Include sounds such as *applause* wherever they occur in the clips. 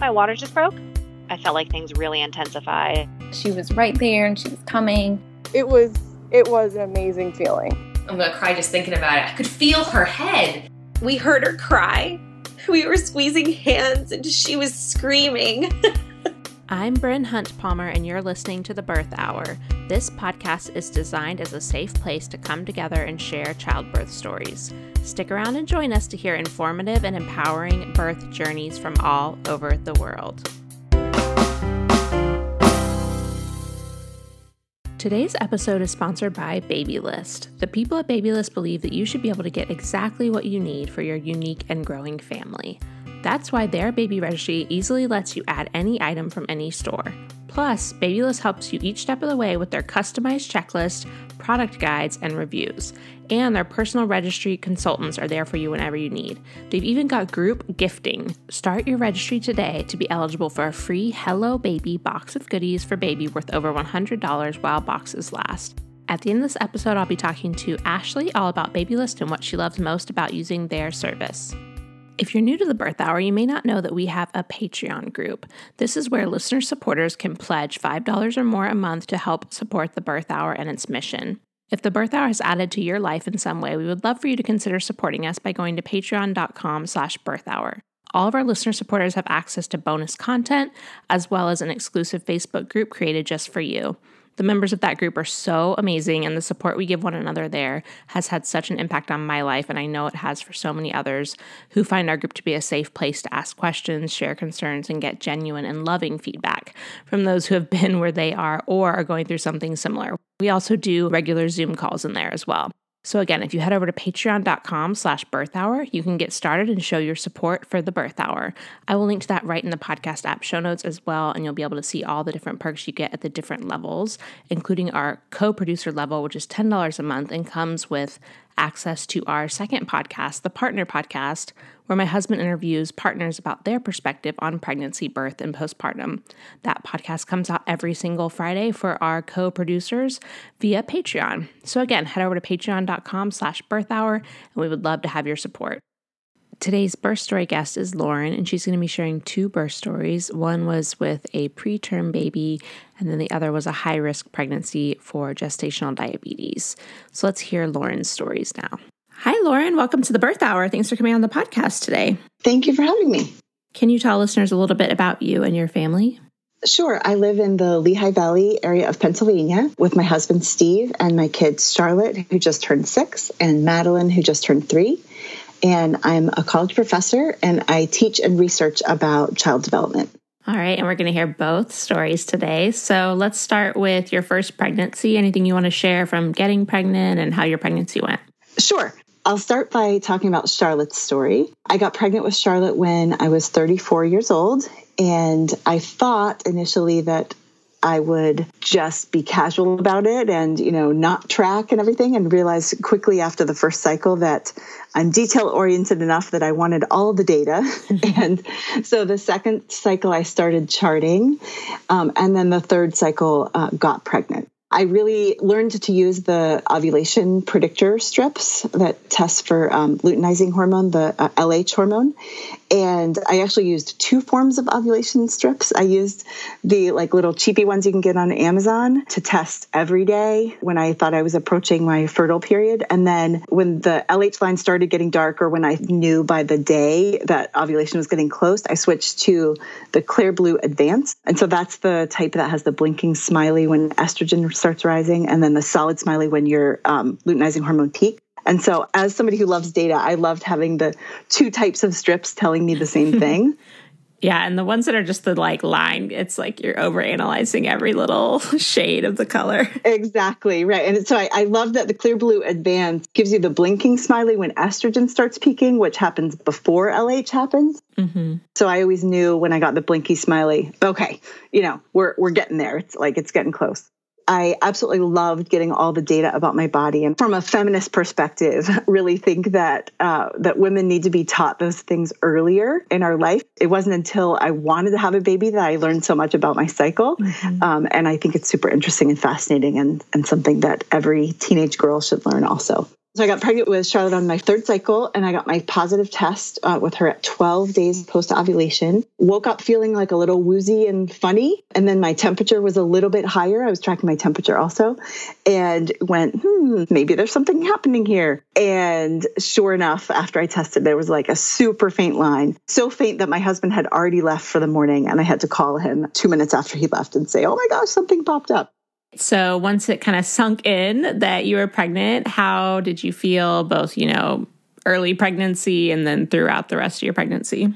my water just broke. I felt like things really intensified. She was right there and she was coming. It was it was an amazing feeling. I'm gonna cry just thinking about it. I could feel her head. We heard her cry. We were squeezing hands and she was screaming. *laughs* I'm Bryn Huntpalmer, and you're listening to The Birth Hour. This podcast is designed as a safe place to come together and share childbirth stories. Stick around and join us to hear informative and empowering birth journeys from all over the world. Today's episode is sponsored by Babylist. The people at Babylist believe that you should be able to get exactly what you need for your unique and growing family. That's why their baby registry easily lets you add any item from any store. Plus, Babylist helps you each step of the way with their customized checklist, product guides, and reviews. And their personal registry consultants are there for you whenever you need. They've even got group gifting. Start your registry today to be eligible for a free Hello Baby box of goodies for baby worth over $100 while boxes last. At the end of this episode, I'll be talking to Ashley all about Babylist and what she loves most about using their service. If you're new to the Birth Hour, you may not know that we have a Patreon group. This is where listener supporters can pledge $5 or more a month to help support the Birth Hour and its mission. If the Birth Hour has added to your life in some way, we would love for you to consider supporting us by going to patreon.com slash birthhour. All of our listener supporters have access to bonus content, as well as an exclusive Facebook group created just for you. The members of that group are so amazing, and the support we give one another there has had such an impact on my life, and I know it has for so many others who find our group to be a safe place to ask questions, share concerns, and get genuine and loving feedback from those who have been where they are or are going through something similar. We also do regular Zoom calls in there as well. So again, if you head over to patreon.com slash birth hour, you can get started and show your support for the birth hour. I will link to that right in the podcast app show notes as well, and you'll be able to see all the different perks you get at the different levels, including our co-producer level, which is $10 a month and comes with access to our second podcast, the Partner Podcast, where my husband interviews partners about their perspective on pregnancy, birth, and postpartum. That podcast comes out every single Friday for our co-producers via Patreon. So again, head over to patreon.com slash birthhour, and we would love to have your support. Today's birth story guest is Lauren, and she's going to be sharing two birth stories. One was with a preterm baby, and then the other was a high risk pregnancy for gestational diabetes. So let's hear Lauren's stories now. Hi, Lauren. Welcome to the Birth Hour. Thanks for coming on the podcast today. Thank you for having me. Can you tell listeners a little bit about you and your family? Sure. I live in the Lehigh Valley area of Pennsylvania with my husband, Steve, and my kids, Charlotte, who just turned six, and Madeline, who just turned three and I'm a college professor and I teach and research about child development. All right, and we're going to hear both stories today. So let's start with your first pregnancy. Anything you want to share from getting pregnant and how your pregnancy went? Sure. I'll start by talking about Charlotte's story. I got pregnant with Charlotte when I was 34 years old, and I thought initially that I would just be casual about it and, you know, not track and everything and realize quickly after the first cycle that I'm detail oriented enough that I wanted all the data. *laughs* and so the second cycle I started charting. Um, and then the third cycle uh, got pregnant. I really learned to use the ovulation predictor strips that test for um, luteinizing hormone, the uh, LH hormone. And I actually used two forms of ovulation strips. I used the like little cheapy ones you can get on Amazon to test every day when I thought I was approaching my fertile period. And then when the LH line started getting dark or when I knew by the day that ovulation was getting close, I switched to the Clearblue Advanced. And so that's the type that has the blinking smiley when estrogen starts rising and then the solid smiley when your um, luteinizing hormone peak. And so, as somebody who loves data, I loved having the two types of strips telling me the same *laughs* thing. yeah, and the ones that are just the like line, it's like you're over analyzing every little *laughs* shade of the color. Exactly, right. And so I, I love that the Clearblue Advance gives you the blinking smiley when estrogen starts peaking, which happens before LH happens. Mm-hmm. So I always knew when I got the blinky smiley, okay, you know, we're we're getting there. It's like it's getting close. I absolutely loved getting all the data about my body, and from a feminist perspective, *laughs* really think that uh, that women need to be taught those things earlier in our life. It wasn't until I wanted to have a baby that I learned so much about my cycle, mm-hmm. um, and I think it's super interesting and fascinating, and and something that every teenage girl should learn also. So I got pregnant with Charlotte on my third cycle, and I got my positive test uh, with her at 12 days post ovulation. Woke up feeling like a little woozy and funny, and then my temperature was a little bit higher. I was tracking my temperature also, and went, hmm, maybe there's something happening here. And sure enough, after I tested, there was like a super faint line, so faint that my husband had already left for the morning, and I had to call him two minutes after he left and say, "Oh my gosh, something popped up." So once it kind of sunk in that you were pregnant, how did you feel both, you know, early pregnancy and then throughout the rest of your pregnancy?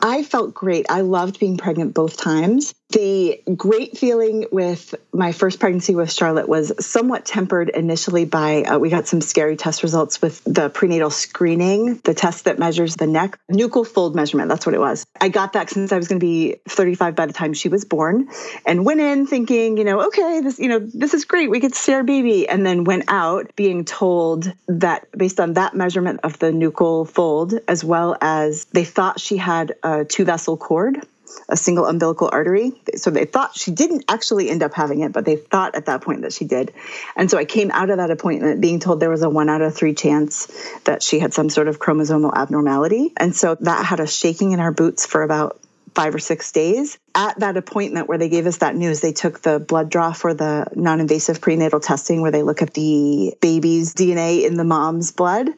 I felt great. I loved being pregnant both times. The great feeling with my first pregnancy with Charlotte was somewhat tempered initially by uh, we got some scary test results with the prenatal screening, the test that measures the neck nuchal fold measurement. That's what it was. I got that since I was going to be 35 by the time she was born, and went in thinking, you know, okay, this, you know, this is great. We get to see our baby, and then went out being told that based on that measurement of the nuchal fold, as well as they thought she had a two vessel cord a single umbilical artery. So they thought she didn't actually end up having it, but they thought at that point that she did. And so I came out of that appointment being told there was a one out of three chance that she had some sort of chromosomal abnormality. And so that had us shaking in our boots for about five or six days. At that appointment where they gave us that news, they took the blood draw for the non invasive prenatal testing where they look at the baby's DNA in the mom's blood.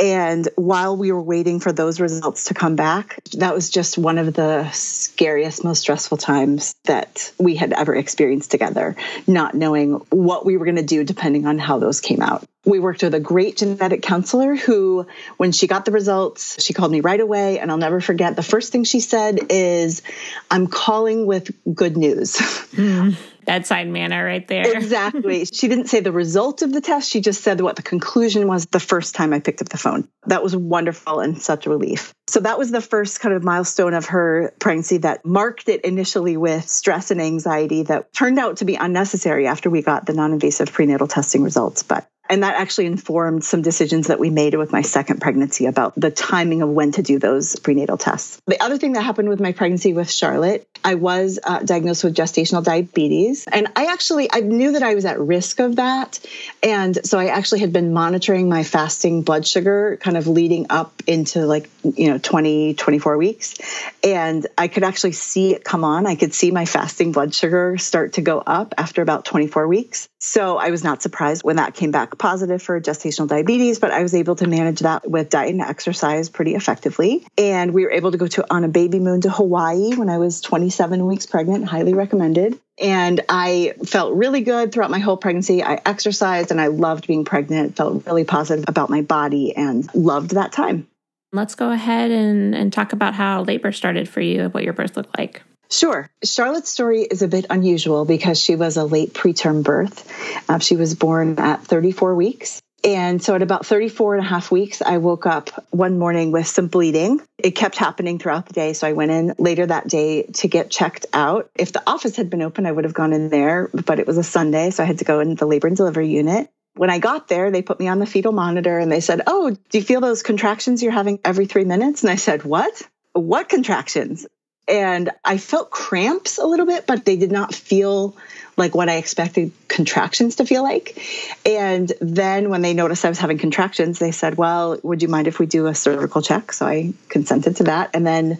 And while we were waiting for those results to come back, that was just one of the scariest, most stressful times that we had ever experienced together, not knowing what we were going to do depending on how those came out. We worked with a great genetic counselor who, when she got the results, she called me right away. And I'll never forget the first thing she said is, I'm calling with good news. Mm, bedside manner right there. exactly. *laughs* She didn't say the result of the test. She just said what the conclusion was the first time I picked up the phone. That was wonderful and such a relief. So that was the first kind of milestone of her pregnancy that marked it initially with stress and anxiety that turned out to be unnecessary after we got the non invasive prenatal testing results. But and that actually informed some decisions that we made with my second pregnancy about the timing of when to do those prenatal tests. The other thing that happened with my pregnancy with Charlotte, I was uh, diagnosed with gestational diabetes. And I actually, I knew that I was at risk of that. And so I actually had been monitoring my fasting blood sugar kind of leading up into like, you know, 20, 24 weeks. And I could actually see it come on. I could see my fasting blood sugar start to go up after about 24 weeks. So I was not surprised when that came back positive for gestational diabetes, but I was able to manage that with diet and exercise pretty effectively. And we were able to go to on a baby moon to Hawaii when I was 27 weeks pregnant, highly recommended. And I felt really good throughout my whole pregnancy. I exercised and I loved being pregnant, felt really positive about my body and loved that time. Let's go ahead and, and talk about how labor started for you, and what your birth looked like. Sure. Charlotte's story is a bit unusual because she was a late preterm birth. Uh, she was born at 34 weeks. And so at about 34 and a half weeks, I woke up one morning with some bleeding. It kept happening throughout the day. So I went in later that day to get checked out. If the office had been open, I would have gone in there, but it was a Sunday. So I had to go in the labor and delivery unit. When I got there, they put me on the fetal monitor and they said, Oh, do you feel those contractions you're having every three minutes? And I said, What? What contractions? And I felt cramps a little bit, but they did not feel like what I expected contractions to feel like. And then when they noticed I was having contractions, they said, Well, would you mind if we do a cervical check? So I consented to that. And then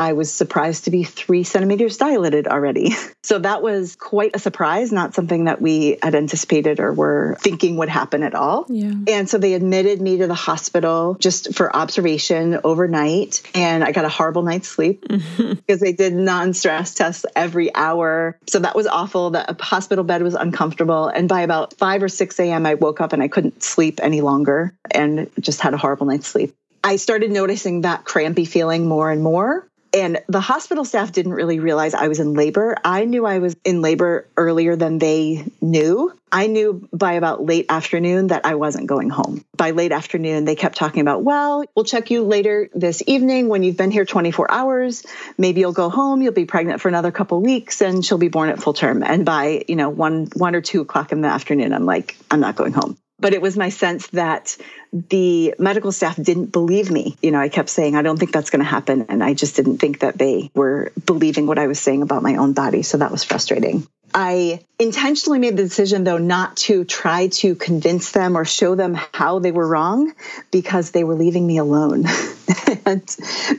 I was surprised to be three centimeters dilated already. *laughs* So that was quite a surprise, not something that we had anticipated or were thinking would happen at all. Yeah. And so they admitted me to the hospital just for observation overnight. And I got a horrible night's sleep *laughs* because they did non stress tests every hour. So that was awful. The hospital bed was uncomfortable. And by about 5 or 6 a.m., I woke up and I couldn't sleep any longer and just had a horrible night's sleep. I started noticing that crampy feeling more and more. And the hospital staff didn't really realize I was in labor. I knew I was in labor earlier than they knew. I knew by about late afternoon that I wasn't going home. By late afternoon, they kept talking about, well, we'll check you later this evening when you've been here 24 hours. Maybe you'll go home. You'll be pregnant for another couple weeks and she'll be born at full term. And by, you know, one, one or two o'clock in the afternoon, I'm like, I'm not going home but it was my sense that the medical staff didn't believe me. You know, I kept saying, I don't think that's going to happen. And I just didn't think that they were believing what I was saying about my own body. So that was frustrating. I intentionally made the decision, though, not to try to convince them or show them how they were wrong because they were leaving me alone. *laughs* and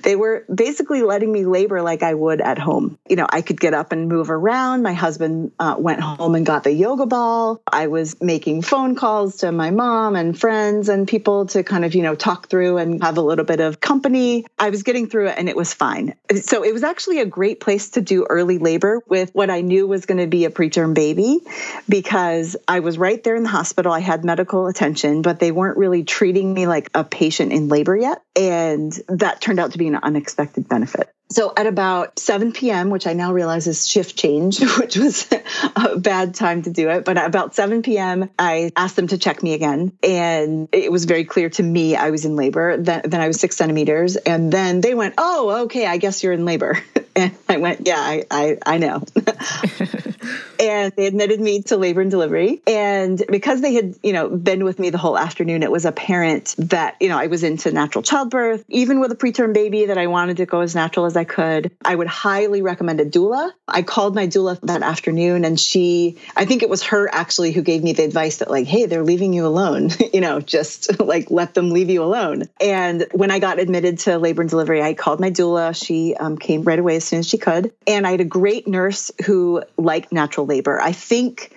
they were basically letting me labor like I would at home. You know, I could get up and move around. My husband uh, went home and got the yoga ball. I was making phone calls to my mom and friends and people to kind of, you know, talk through and have a little bit of company. I was getting through it and it was fine. So it was actually a great place to do early labor with what I knew was going to be a preterm baby because I was right there in the hospital. I had medical attention, but they weren't really treating me like a patient in labor yet. And that turned out to be an unexpected benefit. So at about 7 p.m., which I now realize is shift change, *laughs* which was a bad time to do it, but at about 7 p.m., I asked them to check me again. And it was very clear to me I was in labor. Then, then I was six centimeters. And then they went, Oh, okay, I guess you're in labor. *laughs* And I went, Yeah, I, I, I know. *laughs* and they admitted me to labor and delivery. And because they had, you know, been with me the whole afternoon, it was apparent that, you know, I was into natural childbirth, even with a preterm baby, that I wanted to go as natural as I could. I would highly recommend a doula. I called my doula that afternoon and she, I think it was her actually who gave me the advice that, like, hey, they're leaving you alone, *laughs* you know, just *laughs* like let them leave you alone. And when I got admitted to labor and delivery, I called my doula. She um, came right away as soon as she could. And I had a great nurse who liked natural labor. I think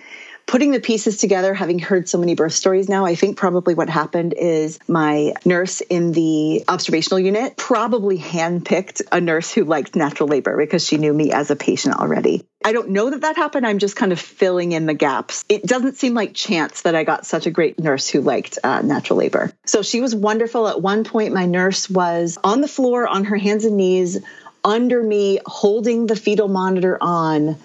putting the pieces together, having heard so many birth stories now, I think probably what happened is my nurse in the observational unit probably handpicked a nurse who liked natural labor because she knew me as a patient already. I don't know that that happened. I'm just kind of filling in the gaps. It doesn't seem like chance that I got such a great nurse who liked uh, natural labor. So she was wonderful. At one point, my nurse was on the floor on her hands and knees under me, holding the fetal monitor on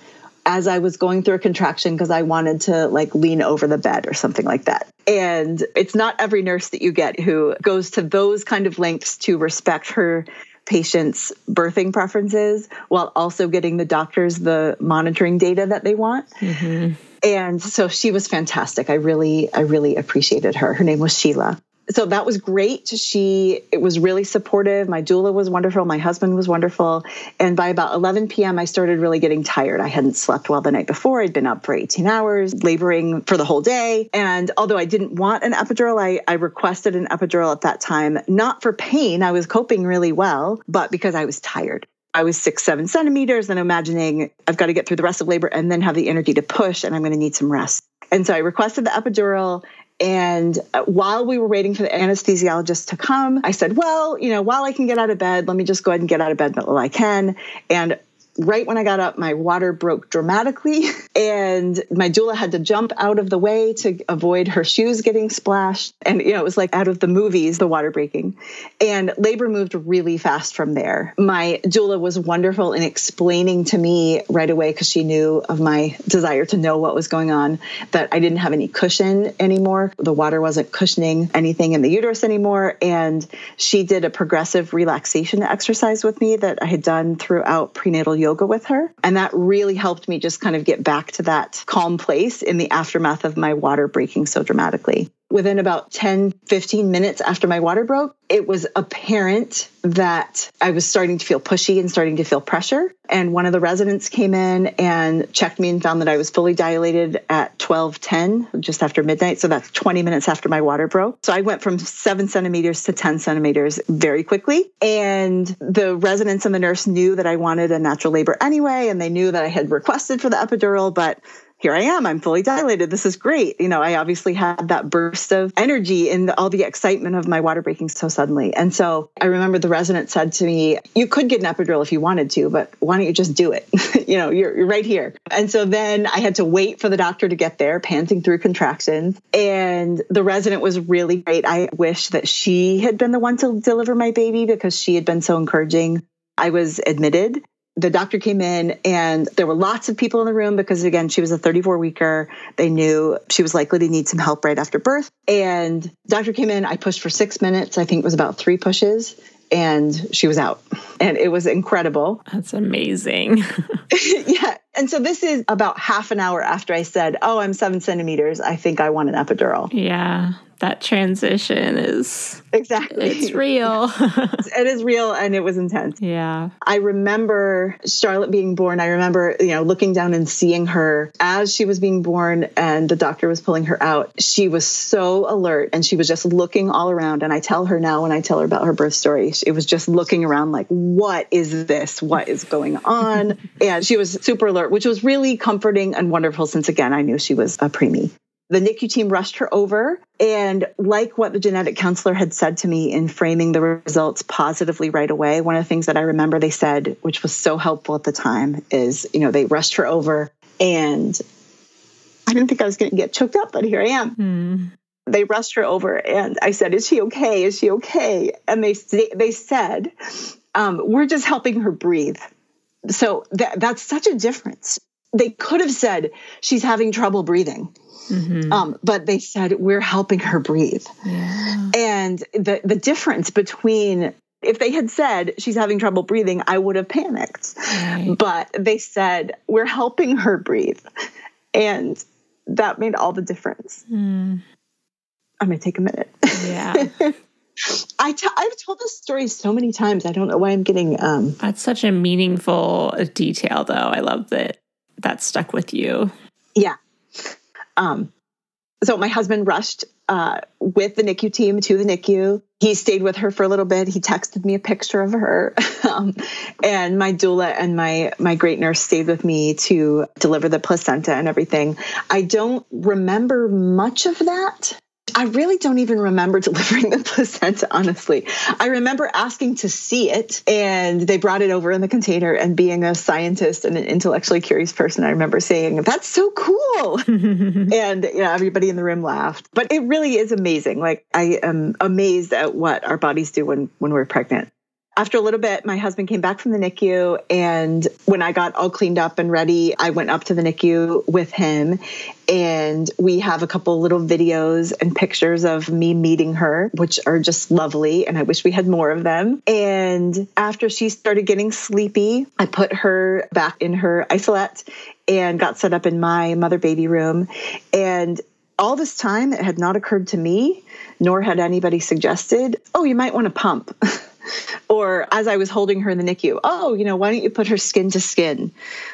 as I was going through a contraction because I wanted to like lean over the bed or something like that. And it's not every nurse that you get who goes to those kind of lengths to respect her patient's birthing preferences while also getting the doctors the monitoring data that they want. Mm-hmm. And so she was fantastic. I really, I really appreciated her. Her name was Sheila so that was great. She it was really supportive. My doula was wonderful. My husband was wonderful. And by about 11 p.m., I started really getting tired. I hadn't slept well the night before. I'd been up for 18 hours, laboring for the whole day. And although I didn't want an epidural, I, I requested an epidural at that time, not for pain. I was coping really well, but because I was tired. I was six, seven centimeters and imagining I've got to get through the rest of labor and then have the energy to push and I'm going to need some rest. And so I requested the epidural and uh, while we were waiting for the anesthesiologist to come, I said, Well, you know, while I can get out of bed, let me just go ahead and get out of bed while I can. And right when I got up, my water broke dramatically, *laughs* and my doula had to jump out of the way to avoid her shoes getting splashed. And, you know, it was like out of the movies, the water breaking. And labor moved really fast from there. My doula was wonderful in explaining to me right away, because she knew of my desire to know what was going on, that I didn't have any cushion anymore. The water wasn't cushioning anything in the uterus anymore. And she did a progressive relaxation exercise with me that I had done throughout prenatal yoga yoga with her. And that really helped me just kind of get back to that calm place in the aftermath of my water breaking so dramatically within about 10, 15 minutes after my water broke, it was apparent that I was starting to feel pushy and starting to feel pressure. And one of the residents came in and checked me and found that I was fully dilated at 12:10, just after midnight. So that's 20 minutes after my water broke. So I went from seven centimeters to 10 centimeters very quickly. And the residents and the nurse knew that I wanted a natural labor anyway, and they knew that I had requested for the epidural, but here I am. I'm fully dilated. This is great. You know, I obviously had that burst of energy and all the excitement of my water breaking so suddenly. And so I remember the resident said to me, You could get an epidural if you wanted to, but why don't you just do it? *laughs* you know, you're, you're right here. And so then I had to wait for the doctor to get there, panting through contractions. And the resident was really great. I wish that she had been the one to deliver my baby because she had been so encouraging. I was admitted the doctor came in and there were lots of people in the room because again she was a 34 weeker they knew she was likely to need some help right after birth. And doctor came in. I pushed for six minutes. I think it was about three pushes and she was out. And it was incredible. That's amazing. *laughs* *laughs* Yeah And so this is about half an hour after I said, Oh, I'm seven centimeters. I think I want an epidural. Yeah. That transition is Exactly. it's real. *laughs* it is real and it was intense. yeah. I remember Charlotte being born. I remember, you know, looking down and seeing her as she was being born and the doctor was pulling her out. She was so alert and she was just looking all around. And I tell her now when I tell her about her birth story, it was just looking around like, what is this? What is going on? *laughs* and she was super alert, which was really comforting and wonderful since again, I knew she was a preemie. The NICU team rushed her over. And like what the genetic counselor had said to me in framing the results positively right away, one of the things that I remember they said, which was so helpful at the time, is, you know, they rushed her over and I didn't think I was going to get choked up, but here I am. Hmm. They rushed her over and I said, Is she okay? Is she okay? And they, they said, um, We're just helping her breathe. So that, that's such a difference. They could have said, She's having trouble breathing. Mhm. Um, but they said we're helping her breathe. yeah. And the the difference between if they had said she's having trouble breathing, I would have panicked. Right. But they said we're helping her breathe, and that made all the difference. Hmm. I'm gonna take a minute. Yeah. *laughs* I t- I've told this story so many times. I don't know why I'm getting. Um, That's such a meaningful detail, though. I love that that stuck with you. yeah. Um, so my husband rushed uh, with the NICU team to the NICU. He stayed with her for a little bit. He texted me a picture of her, *laughs* um, and my doula and my my great nurse stayed with me to deliver the placenta and everything. I don't remember much of that. I really don't even remember *laughs* delivering the placenta, honestly. I remember asking to see it, and they brought it over in the container. And being a scientist and an intellectually curious person, I remember saying, That's so cool. *laughs* and you know, everybody in the room laughed. But it really is amazing. Like, I am amazed at what our bodies do when, when we're pregnant. After a little bit, my husband came back from the NICU. And when I got all cleaned up and ready, I went up to the NICU with him. And we have a couple little videos and pictures of me meeting her, which are just lovely. And I wish we had more of them. And after she started getting sleepy, I put her back in her isolette and got set up in my mother baby room. And all this time, it had not occurred to me, nor had anybody suggested, oh, you might want to pump. *laughs* or as I was holding her in the NICU, oh, you know, why don't you put her skin to skin?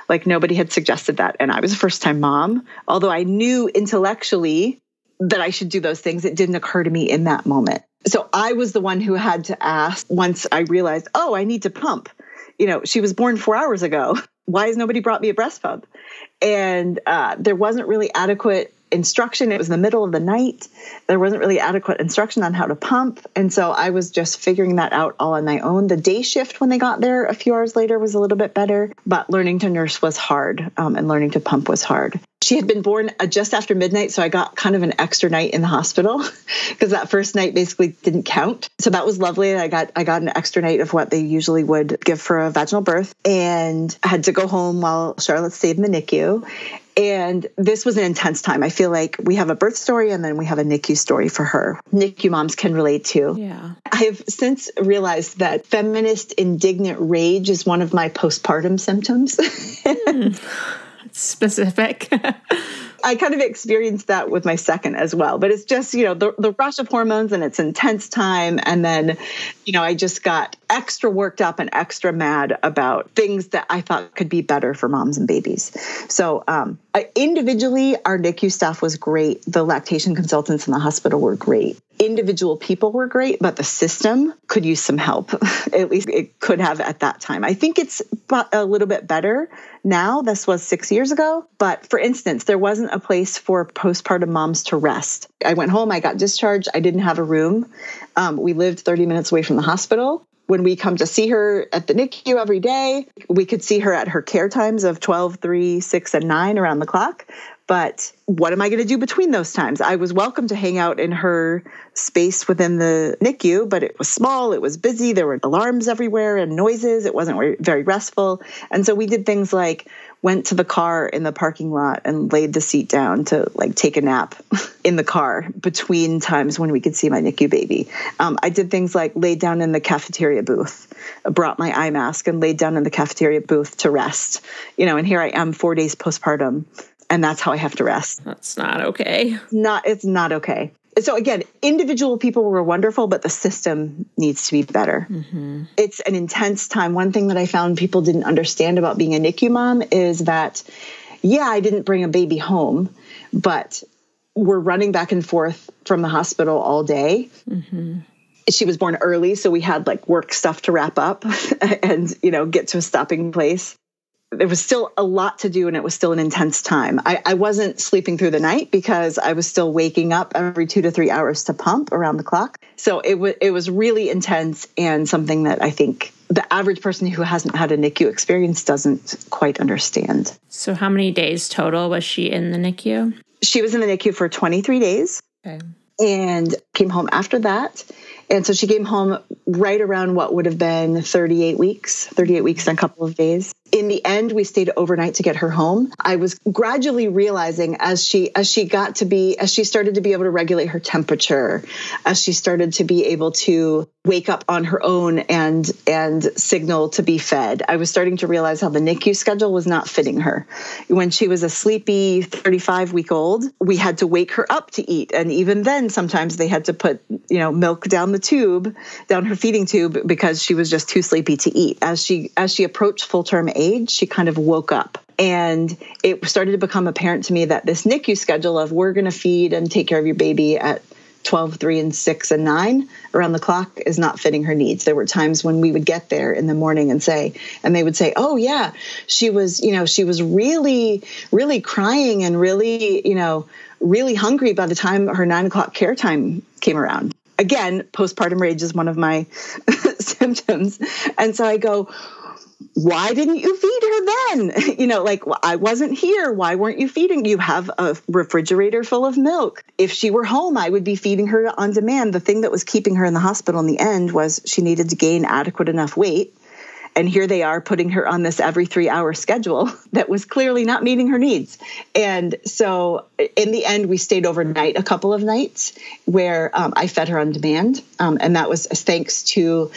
Like nobody had suggested that. And I was a first time mom. Although I knew intellectually that I should do those things, it didn't occur to me in that moment. So I was the one who had to ask once I realized, oh, I need to pump. You know, she was born four hours ago. *laughs* Why has nobody brought me a breast pump? And uh, there wasn't really adequate instruction. It was the middle of the night. There wasn't really adequate instruction on how to pump. And so I was just figuring that out all on my own. The day shift when they got there a few hours later was a little bit better, but learning to nurse was hard um, and learning to pump was hard. She had been born uh, just after midnight, so I got kind of an extra night in the hospital *laughs* because that first night basically didn't count. So that was lovely. I got I got an extra night of what they usually would give for a vaginal birth, and I had to go home while Charlotte stayed in the NICU. And this was an intense time. I feel like we have a birth story and then we have a NICU story for her. NICU moms can relate to. Yeah. I have since realized that feminist indignant rage is one of my postpartum symptoms. *laughs* Hmm. Specific. *laughs* I kind of experienced that with my second as well. But it's just, you know, the, the rush of hormones and it's intense time. And then, you know, I just got extra worked up and extra mad about things that I thought could be better for moms and babies. So, um, individually, our NICU staff was great. The lactation consultants in the hospital were great. Individual people were great, but the system could use some help. *laughs* at least it could have at that time. I think it's a little bit better now. This was six years ago. But for instance, there wasn't a place for postpartum moms to rest. I went home, I got discharged, I didn't have a room. Um, we lived 30 minutes away from the hospital. When we come to see her at the NICU every day, we could see her at her care times of 12, 3, 6, and 9 around the clock. But what am I going to do between those times? I was welcome to hang out in her space within the NICU, but it was small, it was busy, there were alarms everywhere and noises. It wasn't very restful. And so we did things like went to the car in the parking lot and laid the seat down to like take a nap in the car between times when we could see my NICU baby. Um, I did things like laid down in the cafeteria booth, brought my eye mask and laid down in the cafeteria booth to rest. You know, and here I am four days postpartum, and that's how I have to rest. That's not okay. Not it's not okay. So again, individual people were wonderful, but the system needs to be better. Mm-hmm. It's an intense time. One thing that I found people didn't understand about being a NICU mom is that, yeah, I didn't bring a baby home, but we're running back and forth from the hospital all day. Mm-hmm she was born early so we had like work stuff to wrap up *laughs* and you know get to a stopping place there was still a lot to do and it was still an intense time. I, I, wasn't sleeping through the night because I was still waking up every two to three hours to pump around the clock. So it was it was really intense and something that I think the average person who hasn't had a NICU experience doesn't quite understand. So how many days total was she in the NICU? She was in the NICU for 23 days. Okay. And came home after that and so she came home right around what would have been 38 weeks, 38 weeks and a couple of days. In the end, we stayed overnight to get her home. I was gradually realizing as she as she got to be as she started to be able to regulate her temperature, as she started to be able to wake up on her own and and signal to be fed. I was starting to realize how the NICU schedule was not fitting her. When she was a sleepy 35 week old, we had to wake her up to eat and even then sometimes they had to put, you know, milk down the tube, down her feeding tube because she was just too sleepy to eat. As she as she approached full term age, she kind of woke up. And it started to become apparent to me that this NICU schedule of we're going to feed and take care of your baby at 12, 3, and 6, and 9 around the clock is not fitting her needs. There were times when we would get there in the morning and say, and they would say, oh, yeah, she was, you know, she was really, really crying and really, you know, really hungry by the time her nine o'clock care time came around again, postpartum rage is one of my *laughs* symptoms. And so I go, why didn't you feed her then? *laughs* You know, like I wasn't here. Why weren't you feeding? You have a refrigerator full of milk. If she were home, I would be feeding her on demand. The thing that was keeping her in the hospital in the end was she needed to gain adequate enough weight and here they are putting her on this every three hour schedule *laughs* that was clearly not meeting her needs. And so in the end, we stayed overnight a couple of nights where um, I fed her on demand. Um, and that was thanks to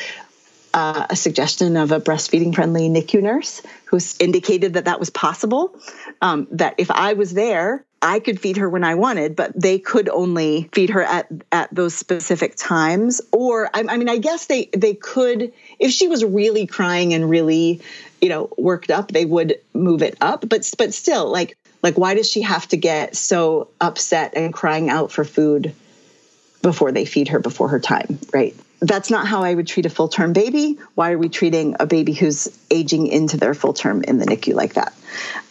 uh, a suggestion of a breastfeeding friendly NICU nurse who indicated that that was possible. Um, that if I was there, I could feed her when I wanted, but they could only feed her at at those specific times. Or I, I mean, I guess they they could if she was really crying and really, you know, worked up, they would move it up. But but still, like like why does she have to get so upset and crying out for food before they feed her before her time, right? That's not how I would treat a full term baby. Why are we treating a baby who's aging into their full term in the NICU like that?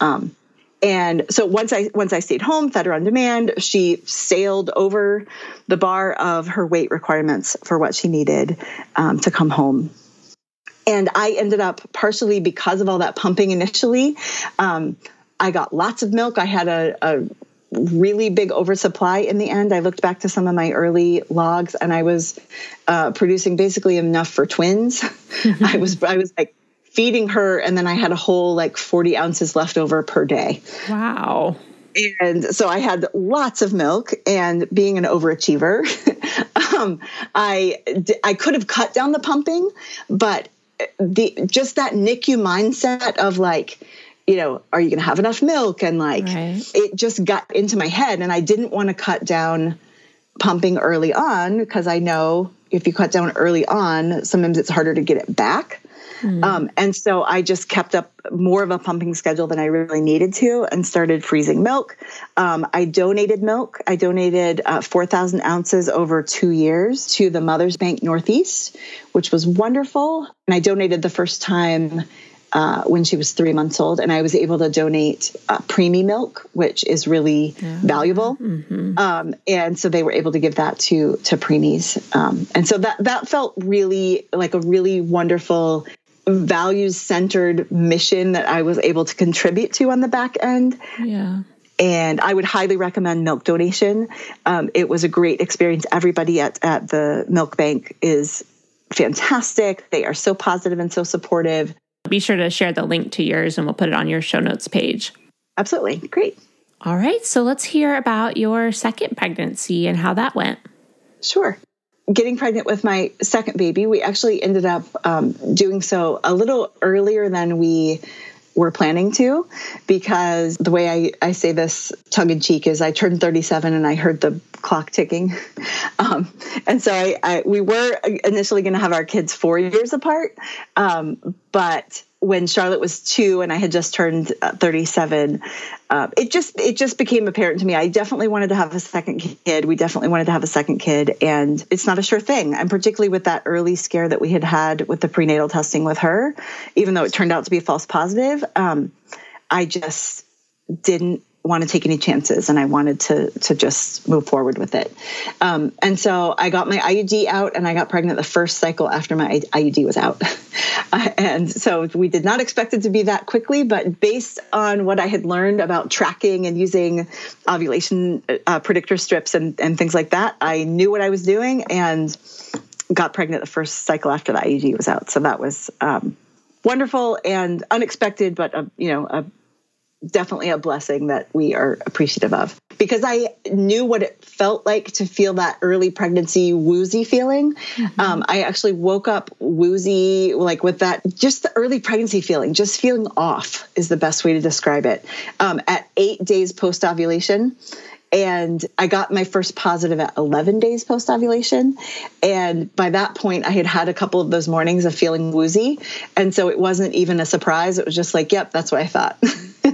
Um, and so once I once I stayed home, fed her on demand, she sailed over the bar of her weight requirements for what she needed um, to come home. And I ended up partially because of all that pumping initially. Um, I got lots of milk. I had a, a really big oversupply in the end. I looked back to some of my early logs and I was uh, producing basically enough for twins. *laughs* I was I was like feeding her and then I had a whole like 40 ounces left over per day. Wow. And so I had lots of milk and being an overachiever, *laughs* um, I, I could have cut down the pumping, but the, just that NICU mindset of like, you know, are you going to have enough milk? And like, right. it just got into my head. And I didn't want to cut down pumping early on because I know if you cut down early on, sometimes it's harder to get it back. Mm. Um, and so I just kept up more of a pumping schedule than I really needed to and started freezing milk. Um, I donated milk. I donated uh, 4,000 ounces over two years to the Mother's Bank Northeast, which was wonderful. And I donated the first time uh, when she was three months old, and I was able to donate uh, preemie milk, which is really yeah. valuable. Mm-hmm. Um, and so they were able to give that to to preemies, um, and so that that felt really like a really wonderful values centered mission that I was able to contribute to on the back end. Yeah. And I would highly recommend milk donation. Um, it was a great experience. Everybody at, at the milk bank is fantastic. They are so positive and so supportive Be sure to share the link to yours and we'll put it on your show notes page. Absolutely. Great. All right. So let's hear about your second pregnancy and how that went. Sure. Getting pregnant with my second baby, we actually ended up um, doing so a little earlier than we were planning to because the way I, I say this tongue in cheek is I turned 37 and I heard the clock ticking. *laughs* Um, and so I, I, we were initially going to have our kids four years apart. Um, but when Charlotte was two and I had just turned uh, 37, uh, it just it just became apparent to me. I definitely wanted to have a second kid. We definitely wanted to have a second kid, and it's not a sure thing. And particularly with that early scare that we had had with the prenatal testing with her, even though it turned out to be a false positive, um, I just didn't want to take any chances and I wanted to to just move forward with it. Um, and so I got my IUD out and I got pregnant the first cycle after my IUD was out. *laughs* uh, and so we did not expect it to be that quickly, but based on what I had learned about tracking and using ovulation uh, predictor strips and, and things like that, I knew what I was doing and got pregnant the first cycle after the IUD was out. So that was um, wonderful and unexpected, but a, you know a definitely a blessing that we are appreciative of because I knew what it felt like to feel that early pregnancy woozy feeling. Mm-hmm. Um, I actually woke up woozy, like with that, just the early pregnancy feeling, just feeling off is the best way to describe it. Um, at eight days post ovulation, and I got my first positive at 11 days post ovulation. And by that point, I had had a couple of those mornings of feeling woozy. And so it wasn't even a surprise. It was just like, yep, that's what I thought.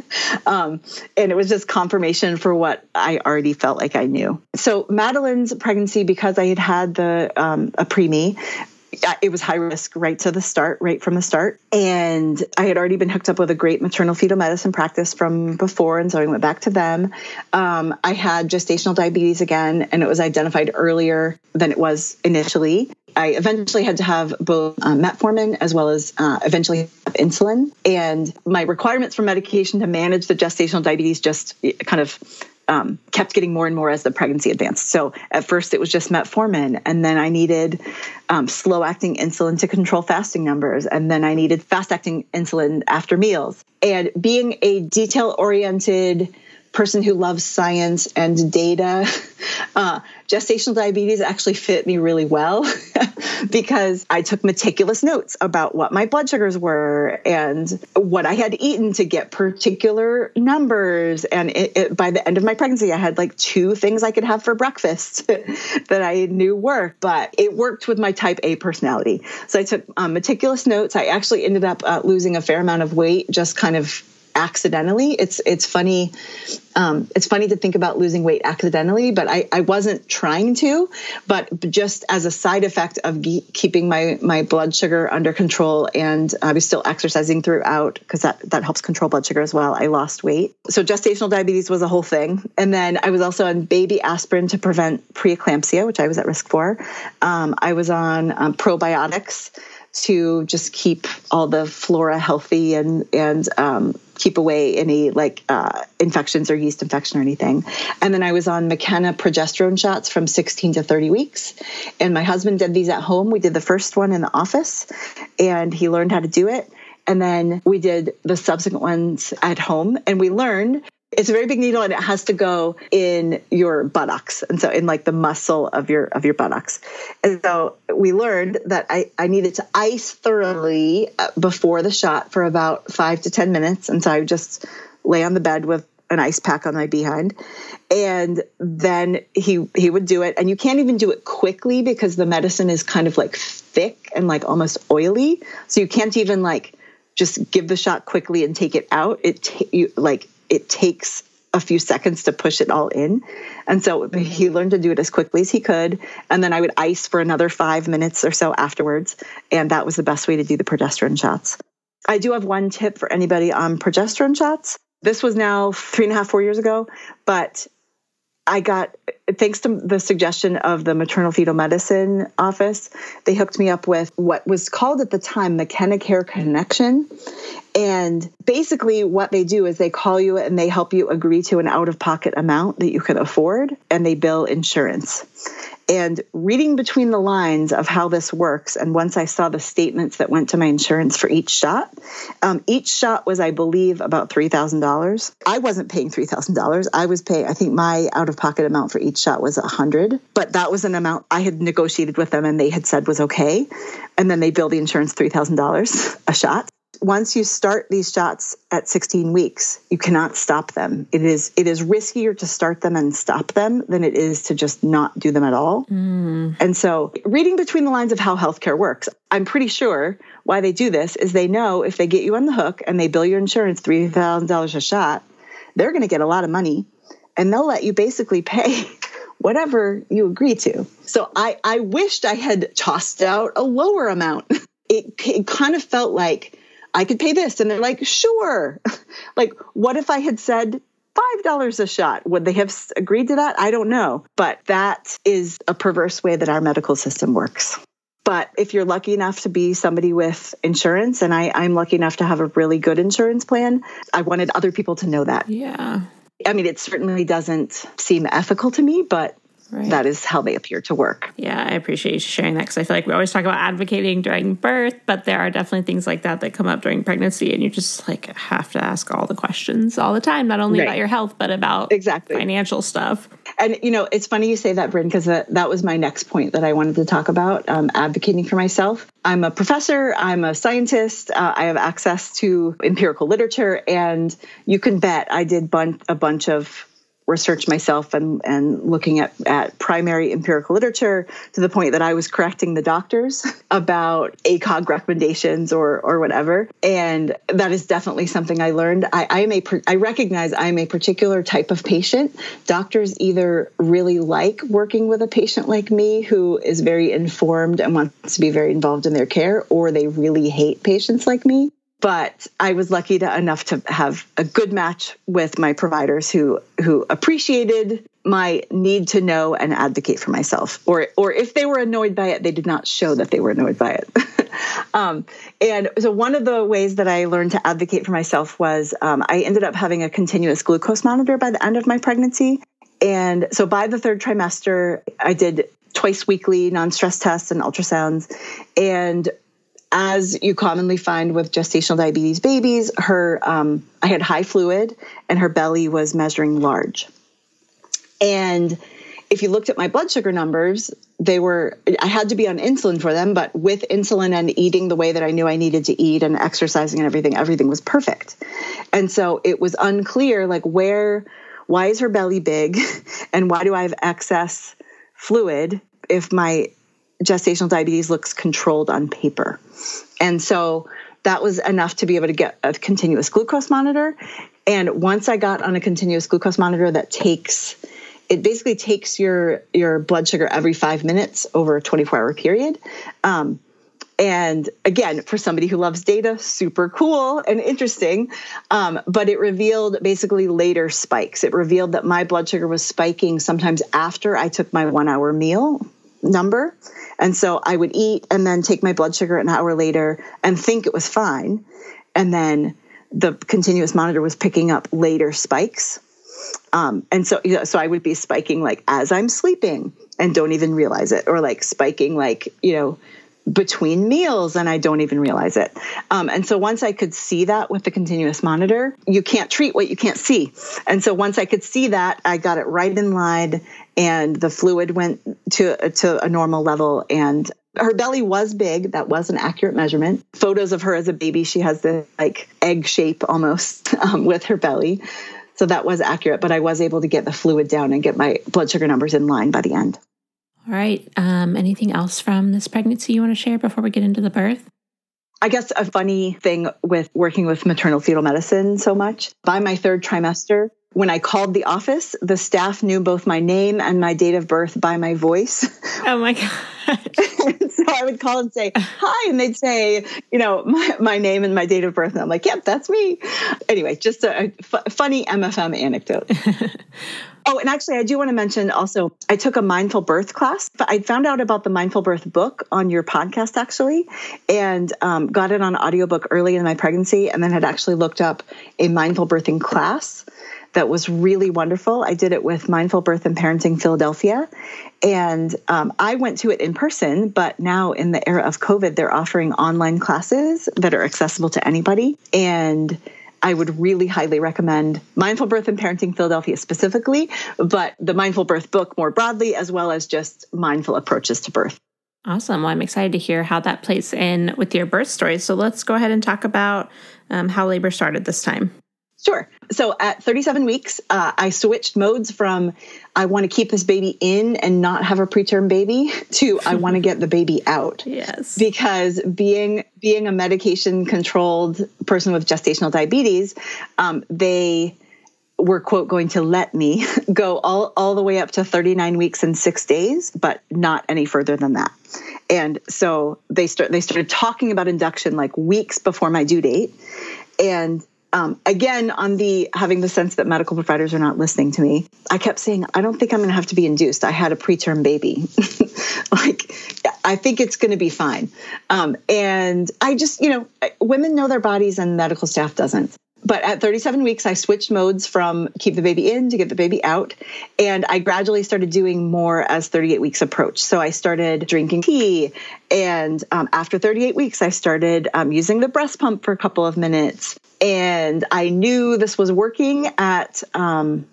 *laughs* um, and it was just confirmation for what I already felt like I knew. So Madeline's pregnancy, because I had had the um, a preemie, it was high risk right to the start, right from the start. And I had already been hooked up with a great maternal fetal medicine practice from before. And so I went back to them. Um, I had gestational diabetes again, and it was identified earlier than it was initially. I eventually had to have both uh, metformin as well as uh, eventually insulin. And my requirements for medication to manage the gestational diabetes just kind of um, kept getting more and more as the pregnancy advanced. So at first it was just metformin, and then I needed um, slow acting insulin to control fasting numbers, and then I needed fast acting insulin after meals. And being a detail oriented person who loves science and data, *laughs* uh, gestational diabetes actually fit me really well *laughs* because I took meticulous notes about what my blood sugars were and what I had eaten to get particular numbers. And it, it, by the end of my pregnancy, I had like two things I could have for breakfast *laughs* that I knew worked, but it worked with my type A personality. So I took um, meticulous notes. I actually ended up uh, losing a fair amount of weight just kind of accidentally. It's it's funny. Um, it's funny to think about losing weight accidentally, but I, I wasn't trying to. But just as a side effect of ge- keeping my my blood sugar under control, and I was still exercising throughout because that that helps control blood sugar as well. I lost weight. So gestational diabetes was a whole thing, and then I was also on baby aspirin to prevent preeclampsia, which I was at risk for. Um, I was on um, probiotics to just keep all the flora healthy and and um, keep away any like uh, infections or yeast infection or anything. And then I was on Makena progesterone shots from 16 to 30 weeks. And my husband did these at home. We did the first one in the office, and he learned how to do it. And then we did the subsequent ones at home, and we learned it's a very big needle and it has to go in your buttocks. And so in like the muscle of your of your buttocks. And so we learned that i, I needed to ice thoroughly uh, before the shot for about five to ten minutes. And so i would just lay on the bed with an ice pack on my behind. And then he he would do it. And you can't even do it quickly because the medicine is kind of like thick and like almost oily. So you can't even like just give the shot quickly and take it out. It t- you like it takes a few seconds to push it all in. And so mm-hmm. he learned to do it as quickly as he could. And then I would ice for another five minutes or so afterwards. And that was the best way to do the progesterone shots. I do have one tip for anybody on progesterone shots. This was now three and a half, four years ago, but I got thanks to the suggestion of the maternal fetal medicine office, they hooked me up with what was called at the time Makena Care Connection. And basically, what they do is they call you and they help you agree to an out of pocket amount that you can afford, and they bill insurance. And reading between the lines of how this works, and once I saw the statements that went to my insurance for each shot, um, each shot was, I believe, about $3,000. I wasn't paying $3,000. I was paying, I think my out of pocket amount for each shot was 100 but that was an amount I had negotiated with them and they had said was okay. And then they billed the insurance $3,000 a shot once you start these shots at 16 weeks, you cannot stop them. It is it is riskier to start them and stop them than it is to just not do them at all. Mm. And so, reading between the lines of how healthcare works, I'm pretty sure why they do this is they know if they get you on the hook and they bill your insurance $3,000 a shot, they're going to get a lot of money and they'll let you basically pay *laughs* whatever you agree to. So I I wished I had tossed out a lower amount. *laughs* It, it kind of felt like I could pay this. And they're like, sure. *laughs* like, what if I had said $5 a shot? Would they have agreed to that? I don't know. But that is a perverse way that our medical system works. But if you're lucky enough to be somebody with insurance, and I, I'm lucky enough to have a really good insurance plan, I wanted other people to know that. Yeah. I mean, it certainly doesn't seem ethical to me, but Right. That is how they appear to work. Yeah, I appreciate you sharing that because I feel like we always talk about advocating during birth, but there are definitely things like that that come up during pregnancy, and you just like have to ask all the questions all the time, not only right. about your health but about exactly financial stuff. And you know, it's funny you say that, Bryn, because that, that was my next point that I wanted to talk about: um, advocating for myself. I'm a professor. I'm a scientist. Uh, I have access to empirical literature, and you can bet I did bun- a bunch of research myself and, and looking at, at primary empirical literature to the point that I was correcting the doctors *laughs* about ACOG recommendations or, or whatever. And that is definitely something I learned. I, I am a, I recognize I am a particular type of patient. Doctors either really like working with a patient like me who is very informed and wants to be very involved in their care, or they really hate patients like me but I was lucky to, enough to have a good match with my providers who who appreciated my need to know and advocate for myself, or or if they were annoyed by it, they did not show that they were annoyed by it. *laughs* um, and so one of the ways that I learned to advocate for myself was um, I ended up having a continuous glucose monitor by the end of my pregnancy, and so by the third trimester, I did twice weekly non-stress tests and ultrasounds, and as you commonly find with gestational diabetes babies, her um, I had high fluid and her belly was measuring large. And if you looked at my blood sugar numbers, they were I had to be on insulin for them, but with insulin and eating the way that I knew I needed to eat and exercising and everything, everything was perfect. And so it was unclear like where why is her belly big *laughs* and why do I have excess fluid if my gestational diabetes looks controlled on paper. And so that was enough to be able to get a continuous glucose monitor. And once I got on a continuous glucose monitor that takes it basically takes your your blood sugar every five minutes over a 24 hour period. Um, and again, for somebody who loves data, super cool and interesting. Um, but it revealed basically later spikes. It revealed that my blood sugar was spiking sometimes after I took my one hour meal number. And so I would eat and then take my blood sugar an hour later and think it was fine. And then the continuous monitor was picking up later spikes. Um, and so, you know, so I would be spiking like as I'm sleeping and don't even realize it, or like spiking like, you know, between meals and I don't even realize it. Um, and so once I could see that with the continuous monitor, you can't treat what you can't see. And so once I could see that, I got it right in line and the fluid went to to a normal level. And her belly was big. That was an accurate measurement. Photos of her as a baby she has the like egg shape almost *laughs* um, with her belly. So that was accurate but i was able to get the fluid down and get my blood sugar numbers in line by the end all right um, anything else from this pregnancy you want to share before we get into the birth I guess a funny thing with working with maternal fetal medicine so much, by my third trimester, when I called the office, the staff knew both my name and my date of birth by my voice. *laughs* Oh my *laughs* God. so I would call and say, hi. And they'd say, you know, *laughs* my, my name and my date of birth. And I'm like, yep, that's me. Anyway, just a, a f- funny MFM anecdote. Oh, and actually, I do want to mention also, I took a mindful birth class. But I found out about the mindful birth book on your podcast actually, and um, got it on audiobook early in my pregnancy, and then had actually looked up a mindful birthing class that was really wonderful. I did it with Mindful Birth and Parenting Philadelphia. And um, I went to it in person, but now in the era of COVID, they're offering online classes that are accessible to anybody. And I would really highly recommend Mindful Birth and Parenting Philadelphia specifically, but the Mindful Birth book more broadly, as well as just mindful approaches to birth. Awesome. Well, I'm excited to hear how that plays in with your birth story. So let's go ahead and talk about um, how labor started this time. Sure. So at 37 weeks, uh, I switched modes from I want to keep this baby in and not have a preterm baby *laughs* to I want to get the baby out. Yes. Because being being a medication controlled person with gestational diabetes, um, they were quote going to let me *laughs* go all, all the way up to 39 weeks and six days but not any further than that and so they start they started talking about induction like weeks before my due date and um, again on the having the sense that medical providers are not listening to me i kept saying i don't think i'm going to have to be induced. I had a preterm baby. *laughs* Like i think it's going to be fine. Um, and i just you know women know their bodies and medical staff doesn't but at 37 weeks, I switched modes from keep the baby in to get the baby out. And I gradually started doing more as 38 weeks approached. So I started drinking tea. And um, after 38 weeks, I started um, using the breast pump for a couple of minutes. And I knew this was working at um,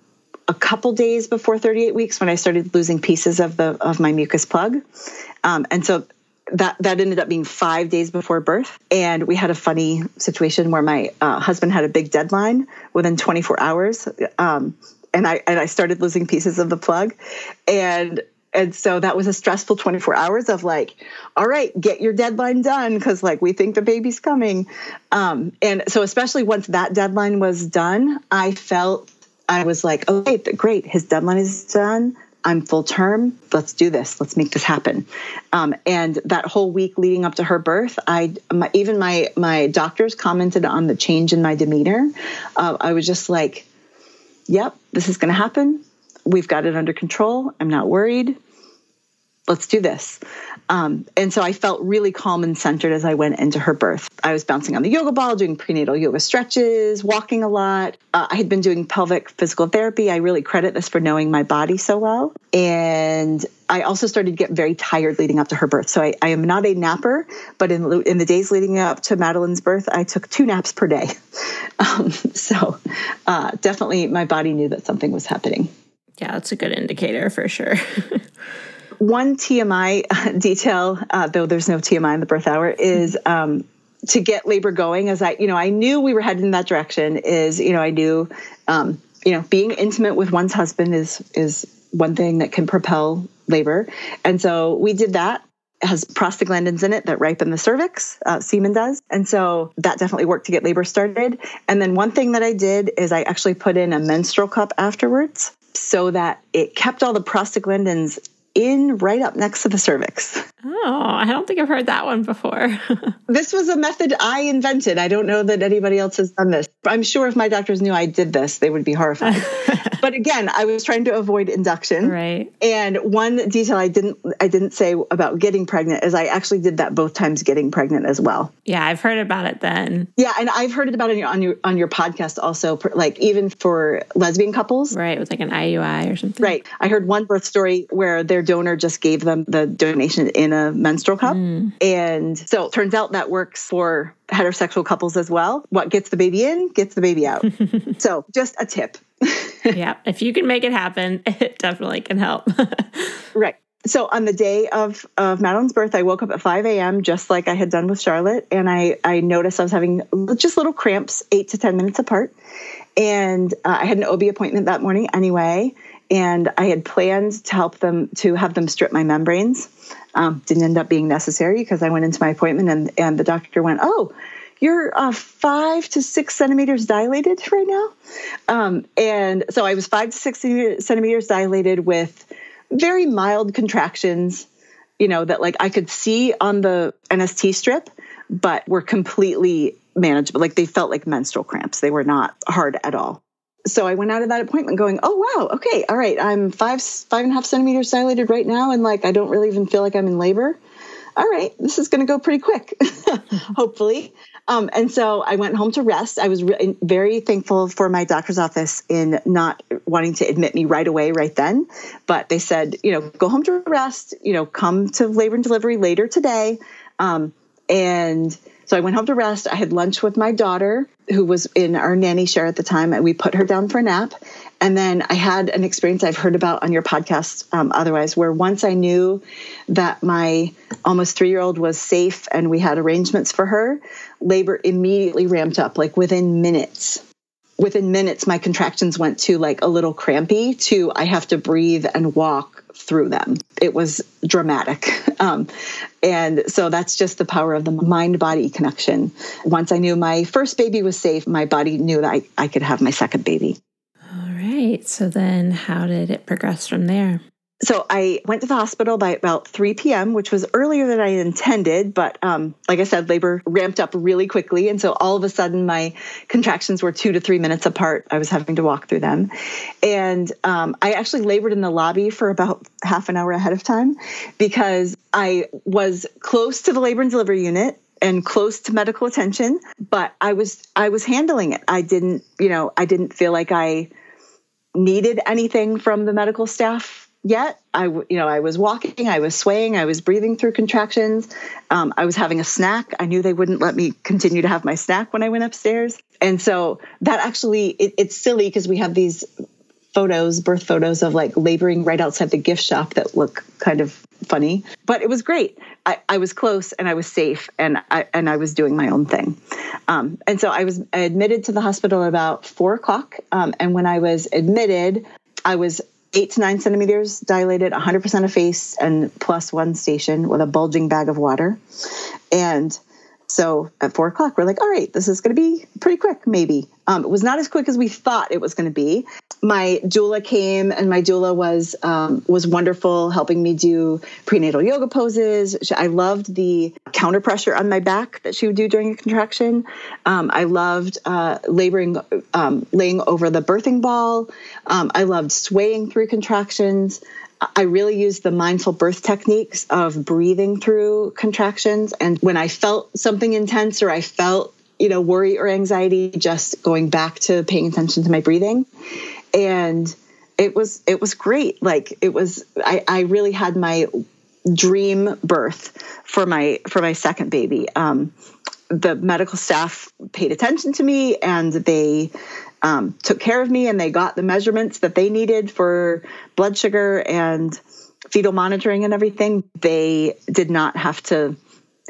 a couple days before 38 weeks when I started losing pieces of the of my mucus plug. Um, and so that that ended up being five days before birth. And we had a funny situation where my uh, husband had a big deadline within 24 hours. Um, and i and i started losing pieces of the plug. And and so that was a stressful 24 hours of like all right get your deadline done because like we think the baby's coming. Um, and so especially once that deadline was done i felt i was like okay great his deadline is done I'm full term. Let's do this. Let's make this happen. Um, and that whole week leading up to her birth, I my, even my my doctors commented on the change in my demeanor. Uh, I was just like, "Yep, this is going to happen. We've got it under control. I'm not worried. Let's do this." Um, and so I felt really calm and centered as I went into her birth. I was bouncing on the yoga ball, doing prenatal yoga stretches, walking a lot. Uh, I had been doing pelvic physical therapy. I really credit this for knowing my body so well. And I also started to get very tired leading up to her birth. So I, I am not a napper, but in, in the days leading up to Madeline's birth, I took two naps per day. *laughs* Um, so uh, definitely my body knew that something was happening. Yeah, that's a good indicator for sure. *laughs* one TMI *laughs* detail, uh, though there's no TMI in the birth hour, is um, to get labor going. As I, you know, I knew we were headed in that direction. Is you know, I knew, um, you know, being intimate with one's husband is is one thing that can propel labor, and so we did that. It has prostaglandins in it that ripen the cervix. Uh, semen does, and so that definitely worked to get labor started. And then one thing that I did is I actually put in a menstrual cup afterwards so that it kept all the prostaglandins in right up next to the cervix. Oh, I don't think I've heard that one before. *laughs* this was a method I invented. I don't know that anybody else has done this. I'm sure if my doctors knew I did this, they would be horrified. *laughs* but again, I was trying to avoid induction. Right. And one detail I didn't I didn't say about getting pregnant is I actually did that both times getting pregnant as well. Yeah, I've heard about it then. Yeah, and I've heard about it on your on your podcast also like even for lesbian couples. Right, with like an IUI or something. Right. I heard one birth story where their donor just gave them the donation in a menstrual cup. Mm. And so it turns out that works for heterosexual couples as well. What gets the baby in gets the baby out. *laughs* so just a tip. *laughs* yeah, if you can make it happen, *laughs* it definitely can help. right. So on the day of, of Madeline's birth, I woke up at 5 a.m. just like I had done with Charlotte, and I I noticed I was having just little cramps, eight to ten minutes apart, and uh, I had an OB appointment that morning anyway, and I had planned to help them to have them strip my membranes. Um, didn't end up being necessary because I went into my appointment and and the doctor went, oh you're uh, five to six centimeters dilated right now. Um, and so I was five to six centimeters dilated with very mild contractions, you know, that like I could see on the NST strip, but were completely manageable. Like they felt like menstrual cramps. They were not hard at all. So I went out of that appointment going, oh wow, okay, all right, I'm five five and a half centimeters dilated right now, and like I don't really even feel like I'm in labor. All right, this is going to go pretty quick, *laughs* hopefully. Um, and so I went home to rest. I was re- very thankful for my doctor's office in not wanting to admit me right away, right then. But they said, you know, go home to rest. You know, come to labor and delivery later today. Um, and so I went home to rest. I had lunch with my daughter, who was in our nanny share at the time, and we put her down for a nap. And then I had an experience I've heard about on your podcast, um, otherwise, where once I knew that my almost three year old was safe and we had arrangements for her, labor immediately ramped up, like within minutes. Within minutes, my contractions went to like a little crampy to I have to breathe and walk through them. It was dramatic. *laughs* Um, and so that's just the power of the mind body connection. Once I knew my first baby was safe, my body knew that I, I could have my second baby. All right. So then how did it progress from there? So I went to the hospital by about 3 p.m., which was earlier than I intended. But um, like I said, labor ramped up really quickly. And so all of a sudden, my contractions were two to three minutes apart. I was having to walk through them. And um, I actually labored in the lobby for about half an hour ahead of time because I was close to the labor and delivery unit and close to medical attention but i was i was handling it i didn't you know i didn't feel like i needed anything from the medical staff yet. I, you know, I was walking, I was swaying, I was breathing through contractions. Um, I was having a snack. I knew they wouldn't let me continue to have my snack when I went upstairs, and so that actually it, it's silly because we have these photos, birth photos of like laboring right outside the gift shop that look kind of funny, but it was great. I, I was close and I was safe and I and I was doing my own thing. Um, and so I was admitted to the hospital about four o'clock. Um, and when I was admitted, I was eight to nine centimeters dilated, 100% effaced, and plus one station with a bulging bag of water. And so at four o'clock, we're like, all right, this is going to be pretty quick, maybe. Um, it was not as quick as we thought it was going to be. My doula came, and my doula was um, was wonderful, helping me do prenatal yoga poses. I loved the counter pressure on my back that she would do during a contraction. Um, I loved uh, laboring, um, laying over the birthing ball. Um, I loved swaying through contractions. I really used the mindful birth techniques of breathing through contractions. And when I felt something intense or I felt, you know, worry or anxiety, just going back to paying attention to my breathing. And it was it was great. Like it was I, I really had my dream birth for my for my second baby. Um, the medical staff paid attention to me and they um, took care of me and they got the measurements that they needed for blood sugar and fetal monitoring and everything. They did not have to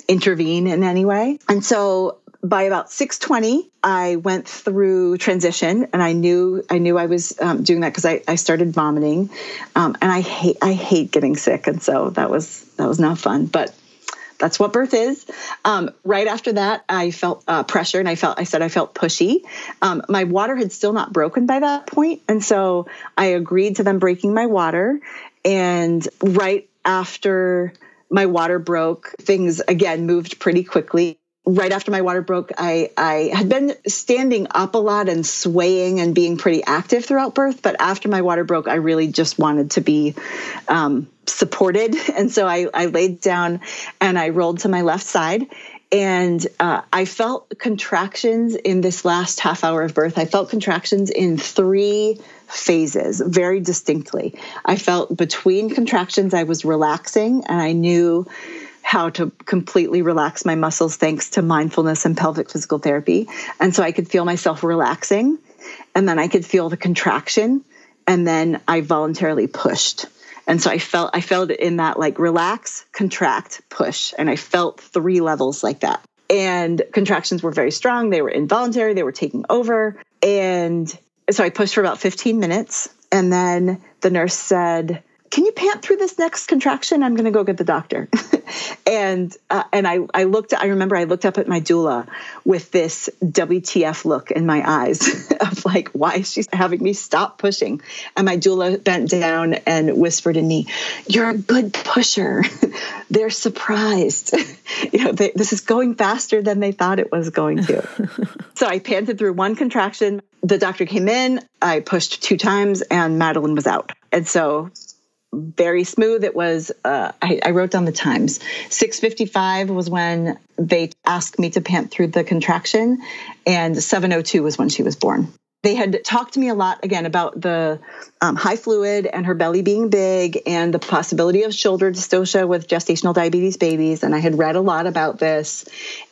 intervene in any way. And so by about 620 i went through transition and i knew i knew i was um, doing that because I, I started vomiting um, and i hate i hate getting sick and so that was that was not fun but that's what birth is. Um, right after that, I felt uh, pressure and I felt, I said I felt pushy. Um, my water had still not broken by that point, And so I agreed to them breaking my water. And right after my water broke, things again moved pretty quickly right after my water broke, I, I had been standing up a lot and swaying and being pretty active throughout birth. But after my water broke, I really just wanted to be um, supported. *laughs* And so I, I laid down and I rolled to my left side. And uh, I felt contractions in this last half hour of birth. I felt contractions in three phases very distinctly. I felt between contractions, I was relaxing and I knew how to completely relax my muscles thanks to mindfulness and pelvic physical therapy. And so I could feel myself relaxing and then I could feel the contraction and then I voluntarily pushed. And so I felt I felt in that like relax, contract, push and I felt three levels like that. And contractions were very strong, they were involuntary, they were taking over and so I pushed for about 15 minutes and then the nurse said, "Can you pant through this next contraction? I'm going to go get the doctor." *laughs* and uh, and I I looked I remember I looked up at my doula with this WTF look in my eyes *laughs* of like why is she having me stop pushing and my doula bent down and whispered in me you're a good pusher *laughs* they're surprised you know they, this is going faster than they thought it was going to so I panted through one contraction the doctor came in, I pushed two times, and Madeline was out. And so very smooth. It was uh, I, I, wrote down the times. Six fifty five was when they asked me to pant through the contraction, and seven o two was when she was born. They had talked to me a lot again about the um, high fluid and her belly being big and the possibility of shoulder dystocia with gestational diabetes babies. And I had read a lot about this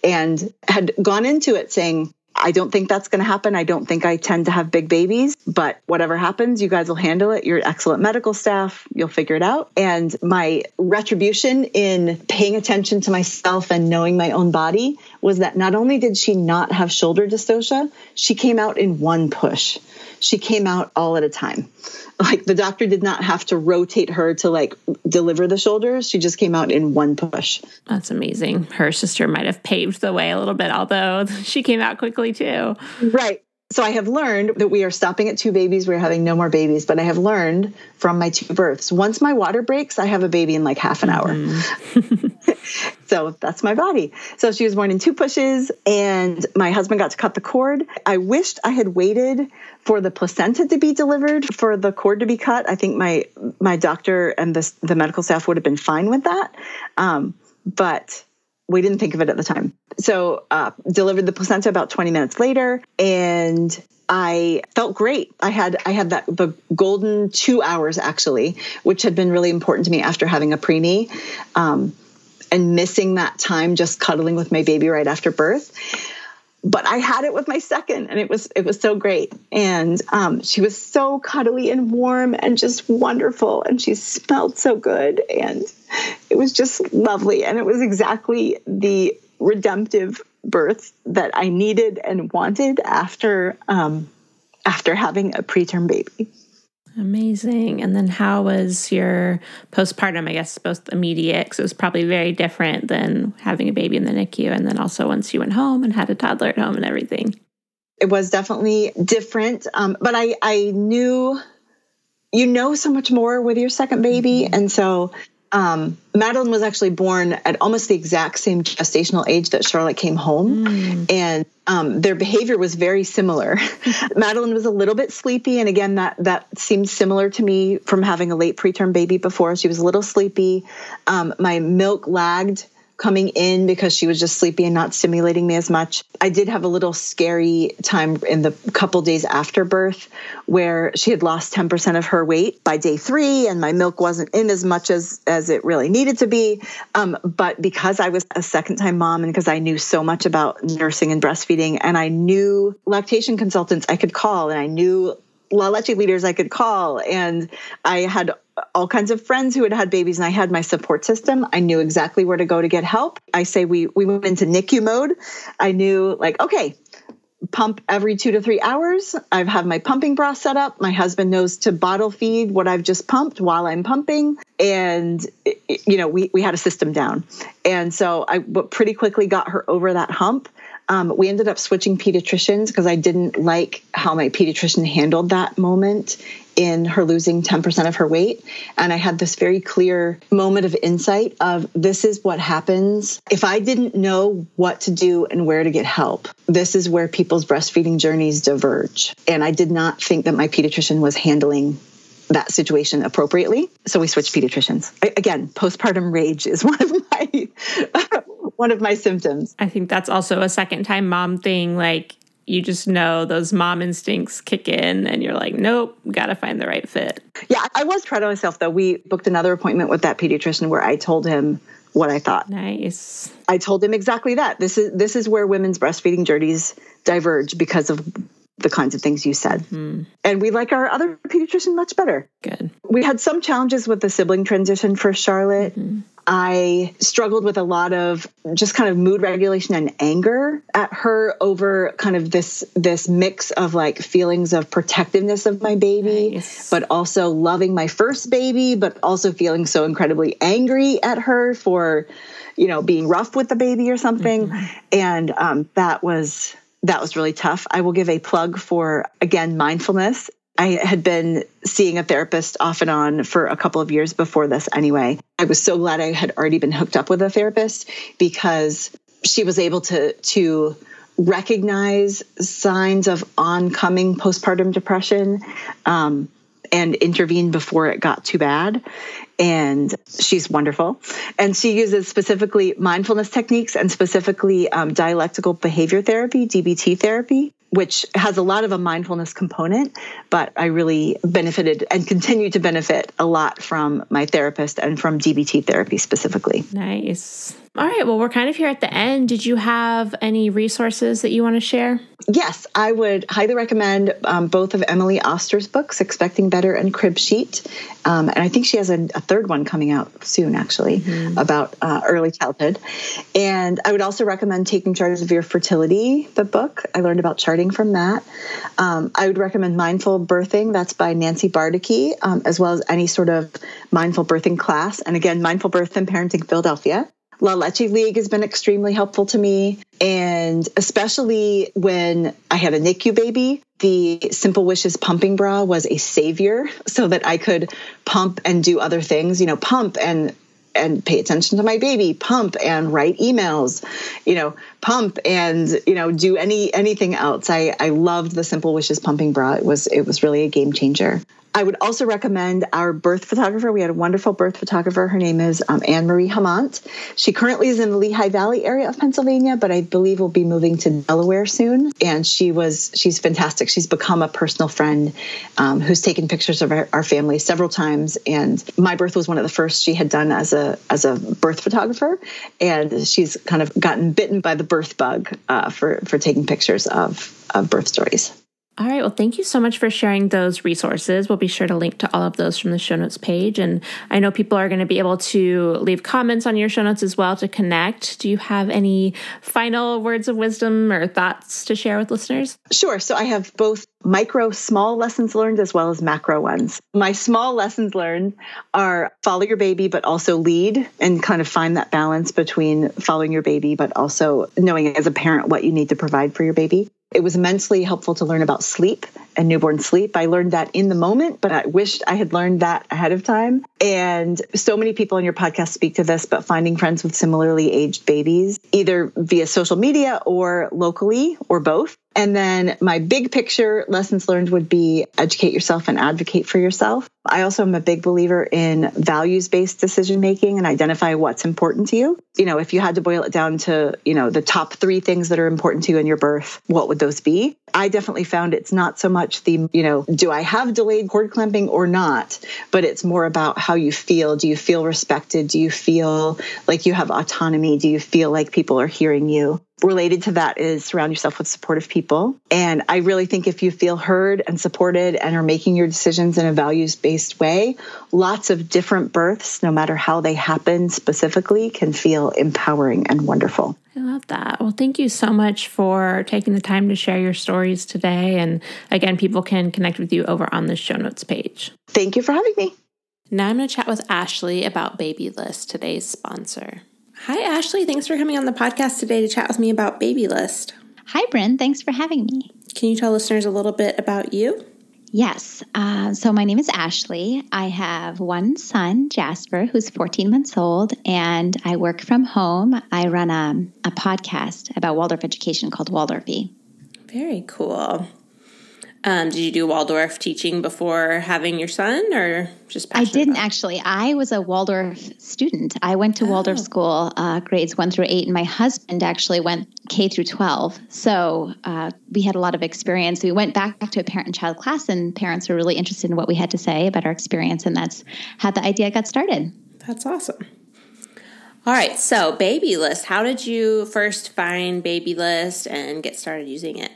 and had gone into it saying, I don't think that's going to happen. I don't think I tend to have big babies, but whatever happens, you guys will handle it. You're excellent medical staff. You'll figure it out. And my retribution in paying attention to myself and knowing my own body was that not only did she not have shoulder dystocia, she came out in one push. She came out all at a time like the doctor did not have to rotate her to like deliver the shoulders. She just came out in one push. That's amazing. Her sister might have paved the way a little bit, although *laughs* she came out quickly too. Right. So I have learned that we are stopping at two babies. We're having no more babies, but I have learned from my two births. Once my water breaks, I have a baby in like half an hour. Mm-hmm. *laughs* *laughs* so that's my body. So she was born in two pushes, and my husband got to cut the cord. I wished I had waited for the placenta to be delivered for the cord to be cut. I think my my doctor and the the medical staff would have been fine with that, um, but we didn't think of it at the time. So uh, delivered the placenta about 20 minutes later, and I felt great. I had I had that the golden two hours actually, which had been really important to me after having a preemie, um, and missing that time just cuddling with my baby right after birth. But I had it with my second, and it was it was so great. And um, she was so cuddly and warm and just wonderful, and she smelled so good, and it was just lovely. And it was exactly the redemptive birth that I needed and wanted after um, after having a preterm baby. Amazing. And then how was your postpartum? I guess both immediate, because it was probably very different than having a baby in the NICU, and then also once you went home and had a toddler at home and everything. It was definitely different, um, but I I knew you know so much more with your second baby, mm-hmm. and so um, Madeline was actually born at almost the exact same gestational age that Charlotte came home, mm. and um, their behavior was very similar. *laughs* Madeline was a little bit sleepy, and again, that that seemed similar to me from having a late preterm baby before. She was a little sleepy. Um, my milk lagged coming in because she was just sleepy and not stimulating me as much. I did have a little scary time in the couple days after birth where she had lost 10% of her weight by day three and my milk wasn't in as much as, as it really needed to be. Um, but because I was a second time mom and because I knew so much about nursing and breastfeeding and I knew lactation consultants I could call and I knew La Leche leaders I could call. And I had all kinds of friends who had had babies and I had my support system. I knew exactly where to go to get help. I say we we went into NICU mode. I knew like, okay, pump every two to three hours. I've had my pumping bra set up. My husband knows to bottle feed what I've just pumped while I'm pumping. And, you know, we, we had a system down. And so I pretty quickly got her over that hump. Um, we ended up switching pediatricians because I didn't like how my pediatrician handled that moment in her losing 10% of her weight. And I had this very clear moment of insight of this is what happens if I didn't know what to do and where to get help. This is where people's breastfeeding journeys diverge. And I did not think that my pediatrician was handling that situation appropriately. So we switched pediatricians. Again, postpartum rage is *laughs* one of my one of my symptoms. I think that's also a second time mom thing. Like you just know those mom instincts kick in and you're like, nope, got to find the right fit. Yeah, I was proud of myself though. We booked another appointment with that pediatrician where I told him what I thought. Nice. I told him exactly that. This is this is where women's breastfeeding journeys diverge because of the kinds of things you said. Mm. And we like our other pediatrician much better. Good. We had some challenges with the sibling transition for Charlotte. Mm-hmm. I struggled with a lot of just kind of mood regulation and anger at her over kind of this this mix of like feelings of protectiveness of my baby, nice. but also loving my first baby, but also feeling so incredibly angry at her for, you know, being rough with the baby or something. Mm-hmm. And um, that was that was really tough. I will give a plug for again mindfulness I had been seeing a therapist off and on for a couple of years before this anyway. I was so glad I had already been hooked up with a therapist because she was able to to recognize signs of oncoming postpartum depression um, and intervene before it got too bad. And she's wonderful. And she uses specifically mindfulness techniques and specifically um, dialectical behavior therapy, DBT therapy, which has a lot of a mindfulness component. But I really benefited and continue to benefit a lot from my therapist and from DBT therapy specifically. Nice. All right. Well, we're kind of here at the end. Did you have any resources that you want to share? Yes, I would highly recommend um, both of Emily Oster's books, Expecting Better and Crib Sheet. Um, and I think she has a, a, third one coming out soon, actually, mm-hmm. about uh, early childhood. And I would also recommend Taking Charge of Your Fertility, the book. I learned about charting from that. Um, I would recommend Mindful Birthing. That's by Nancy Bardacke, um, as well as any sort of mindful birthing class. And again, Mindful Birth and Parenting Philadelphia. La Leche League has been extremely helpful to me. And especially when I had a NICU baby, the Simple Wishes pumping bra was a savior so that I could pump and do other things, you know, pump and and pay attention to my baby pump and write emails you know pump and you know do any anything else. I i loved the simple wishes pumping bra. It was it was really a game changer I would also recommend our birth photographer. We had a wonderful birth photographer. Her name is um, Anne Marie Hamont. She currently is in the Lehigh Valley area of Pennsylvania, but I believe will be moving to Delaware soon. And she was she's fantastic. She's become a personal friend um, who's taken pictures of our, our, family several times. And my birth was one of the first she had done as a as a birth photographer, and she's kind of gotten bitten by the birth bug uh, for for taking pictures of of birth stories. All right. Well, thank you so much for sharing those resources. We'll be sure to link to all of those from the show notes page. And I know people are going to be able to leave comments on your show notes as well to connect. Do you have any final words of wisdom or thoughts to share with listeners? Sure. So I have both micro, small lessons learned as well as macro ones. My small lessons learned are follow your baby, but also lead and kind of find that balance between following your baby, but also knowing as a parent what you need to provide for your baby. It was immensely helpful to learn about sleep and newborn sleep. I learned that in the moment, but I wished I had learned that ahead of time. And so many people on your podcast speak to this, but finding friends with similarly aged babies, either via social media or locally or both. And then my big picture lessons learned would be educate yourself and advocate for yourself. I also am a big believer in values based decision making and identify what's important to you. You know, if you had to boil it down to, you know, the top three things that are important to you in your birth, what would those be? I definitely found it's not so much the, you know, do I have delayed cord clamping or not? But it's more about how you feel. Do you feel respected? Do you feel like you have autonomy? Do you feel like people are hearing you? Related to that is surround yourself with supportive people. And I really think if you feel heard and supported and are making your decisions in a values based way, lots of different births, no matter how they happen specifically, can feel empowering and wonderful. I love that. Well, thank you so much for taking the time to share your stories today. And again, people can connect with you over on the show notes page. Thank you for having me. Now I'm going to chat with Ashley about Babylist, today's sponsor. Hi, Ashley. Thanks for coming on the podcast today to chat with me about Baby List. Hi, Bryn. Thanks for having me. Can you tell listeners a little bit about you? Yes. Uh, so my name is Ashley. I have one son, Jasper, who's 14 months old, and I work from home. I run a, a podcast about Waldorf education called Waldorfy. Very cool. Um, did you do Waldorf teaching before having your son, or just? I didn't actually. I was a Waldorf student. I went to oh. Waldorf school, uh, grades one through eight, and my husband actually went K through twelve. So uh, we had a lot of experience. We went back to a parent and child class, and parents were really interested in what we had to say about our experience, and that's how the idea got started. That's awesome. All right, so Babylist. How did you first find Babylist and get started using it?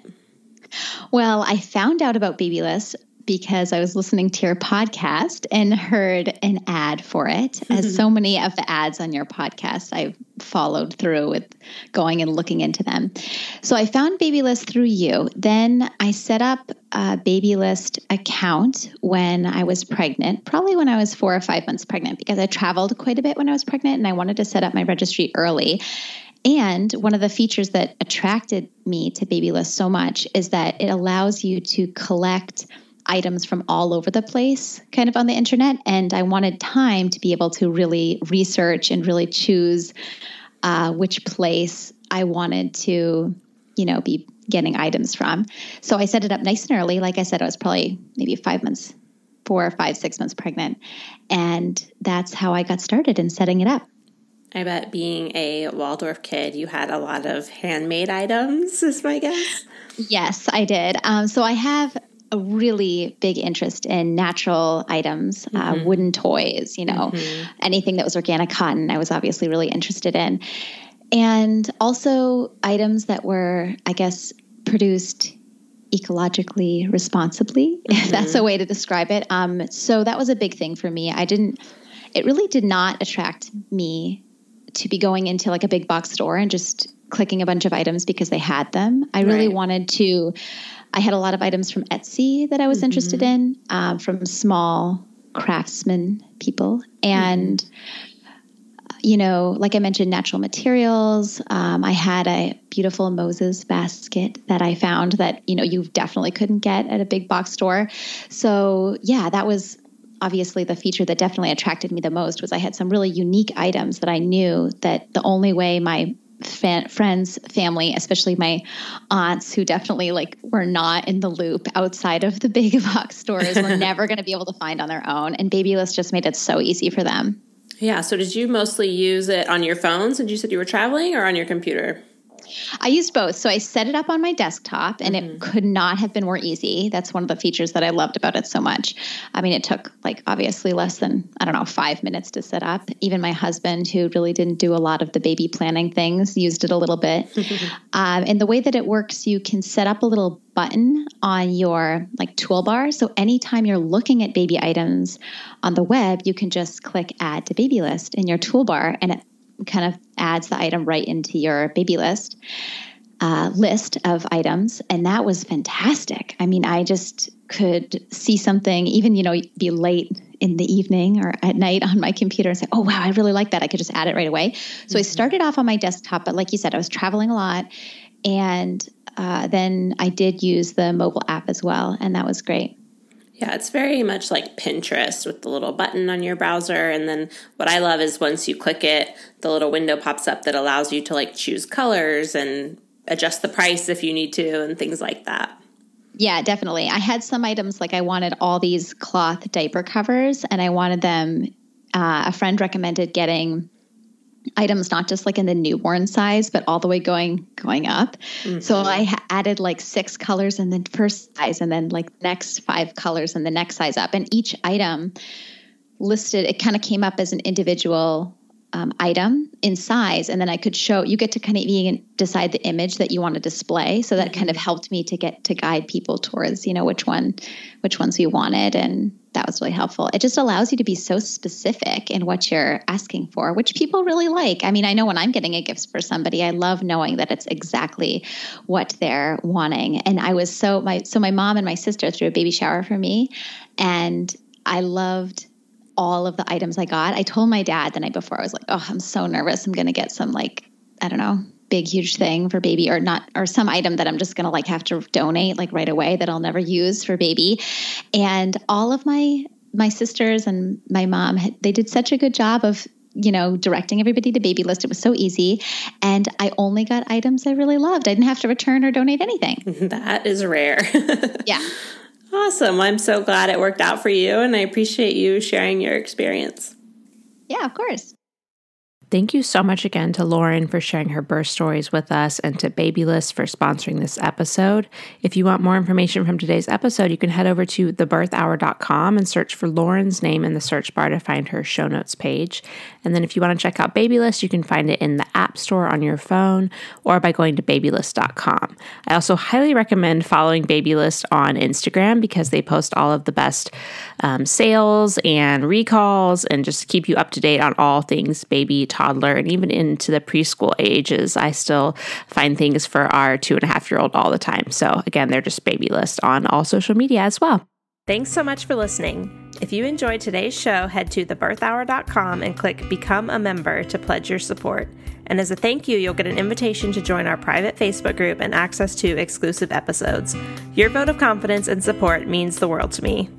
Well, I found out about Babylist because I was listening to your podcast and heard an ad for it. Mm-hmm. As so many of the ads on your podcast, I've followed through with going and looking into them. So I found Babylist through you. Then I set up a Babylist account when I was pregnant, probably when I was four or five months pregnant, because I traveled quite a bit when I was pregnant and I wanted to set up my registry early. And one of the features that attracted me to Babylist so much is that it allows you to collect items from all over the place kind of on the internet and i wanted time to be able to really research and really choose uh, which place i wanted to you know, be getting items from. So I set it up nice and early. Like I said, I was probably maybe five months, four or five, six months pregnant. And that's how I got started in setting it up. I bet being a Waldorf kid, you had a lot of handmade items, is my guess. Yes, I did. Um, so I have a really big interest in natural items, uh, mm-hmm. uh, wooden toys, you know, mm-hmm. anything that was organic cotton, I was obviously really interested in. And also items that were, I guess, produced ecologically responsibly, mm-hmm. *laughs* if that's a way to describe it. Um, so that was a big thing for me. I didn't, it really did not attract me to be going into like a big box store and just clicking a bunch of items because they had them. I really right. wanted to, I had a lot of items from Etsy that I was mm-hmm. interested in, um, from small craftsmen people. And, mm-hmm. you know, like I mentioned, natural materials. Um, I had a beautiful Moses basket that I found that, you know, you definitely couldn't get at a big box store. So, yeah, that was obviously the feature that definitely attracted me the most was I had some really unique items that I knew that the only way my fa- friends, family, especially my aunts who definitely like were not in the loop outside of the *laughs* big box stores were *laughs* never going to be able to find on their own and Babylist just made it so easy for them. Yeah, so did you mostly use it on your phone since you said you were traveling or on your computer? I used both. So I set it up on my desktop and mm-hmm. it could not have been more easy. That's one of the features that I loved about it so much. I mean, it took like obviously less than, I don't know, five minutes to set up. Even my husband, who really didn't do a lot of the baby planning things, used it a little bit. *laughs* um, and the way that it works, you can set up a little button on your like toolbar. So anytime you're looking at baby items on the web, you can just click add to baby list in your toolbar and it kind of adds the item right into your baby list uh, list of items, and that was fantastic. I mean, I just could see something, even you know, be late in the evening or at night on my computer and say, "Oh wow, I really like that." I could just add it right away. So mm-hmm. I started off on my desktop, but like you said, I was traveling a lot, and uh, then I did use the mobile app as well, and that was great. Yeah, it's very much like Pinterest with the little button on your browser. And then what I love is once you click it, the little window pops up that allows you to like choose colors and adjust the price if you need to and things like that. Yeah, definitely. I had some items like I wanted all these cloth diaper covers and I wanted them. Uh, a friend recommended getting items not just like in the newborn size but all the way going going up mm-hmm. so i ha- added like six colors in the first size and then like next five colors in the next size up and each item listed it kind of came up as an individual um, item in size and then i could show you get to kind of even decide the image that you want to display. So that kind of mm-hmm. helped me to get to guide people towards you know which one which ones you wanted and that was really helpful. It just allows you to be so specific in what you're asking for which people really like. I mean i know when i'm getting a gift for somebody i love knowing that it's exactly what they're wanting. And i was so my so my mom and my sister threw a baby shower for me and i loved all of the items I got. I told my dad the night before, I was like, oh, I'm so nervous. I'm going to get some, like, I don't know, big, huge thing for baby or not, or some item that I'm just going to like have to donate like right away that I'll never use for baby. And all of my, my sisters and my mom, they did such a good job of you know, directing everybody to baby list. It was so easy. And I only got items I really loved. I didn't have to return or donate anything. *laughs* That is rare. *laughs* yeah. Awesome. I'm so glad it worked out for you, and I appreciate you sharing your experience. Yeah, of course. Thank you so much again to Lauren for sharing her birth stories with us and to Babylist for sponsoring this episode. If you want more information from today's episode, you can head over to thebirthhour.com and search for Lauren's name in the search bar to find her show notes page. And then if you want to check out Babylist, you can find it in the App Store on your phone or by going to babylist.com. I also highly recommend following Babylist on Instagram because they post all of the best um, sales and recalls and just keep you up to date on all things baby, toddler, and even into the preschool ages. I still find things for our two and a half year old all the time. So, again, they're just baby list on all social media as well. Thanks so much for listening. If you enjoyed today's show, head to thebirthhour.com and click Become a Member to pledge your support. And as a thank you, you'll get an invitation to join our private Facebook group and access to exclusive episodes. Your vote of confidence and support means the world to me.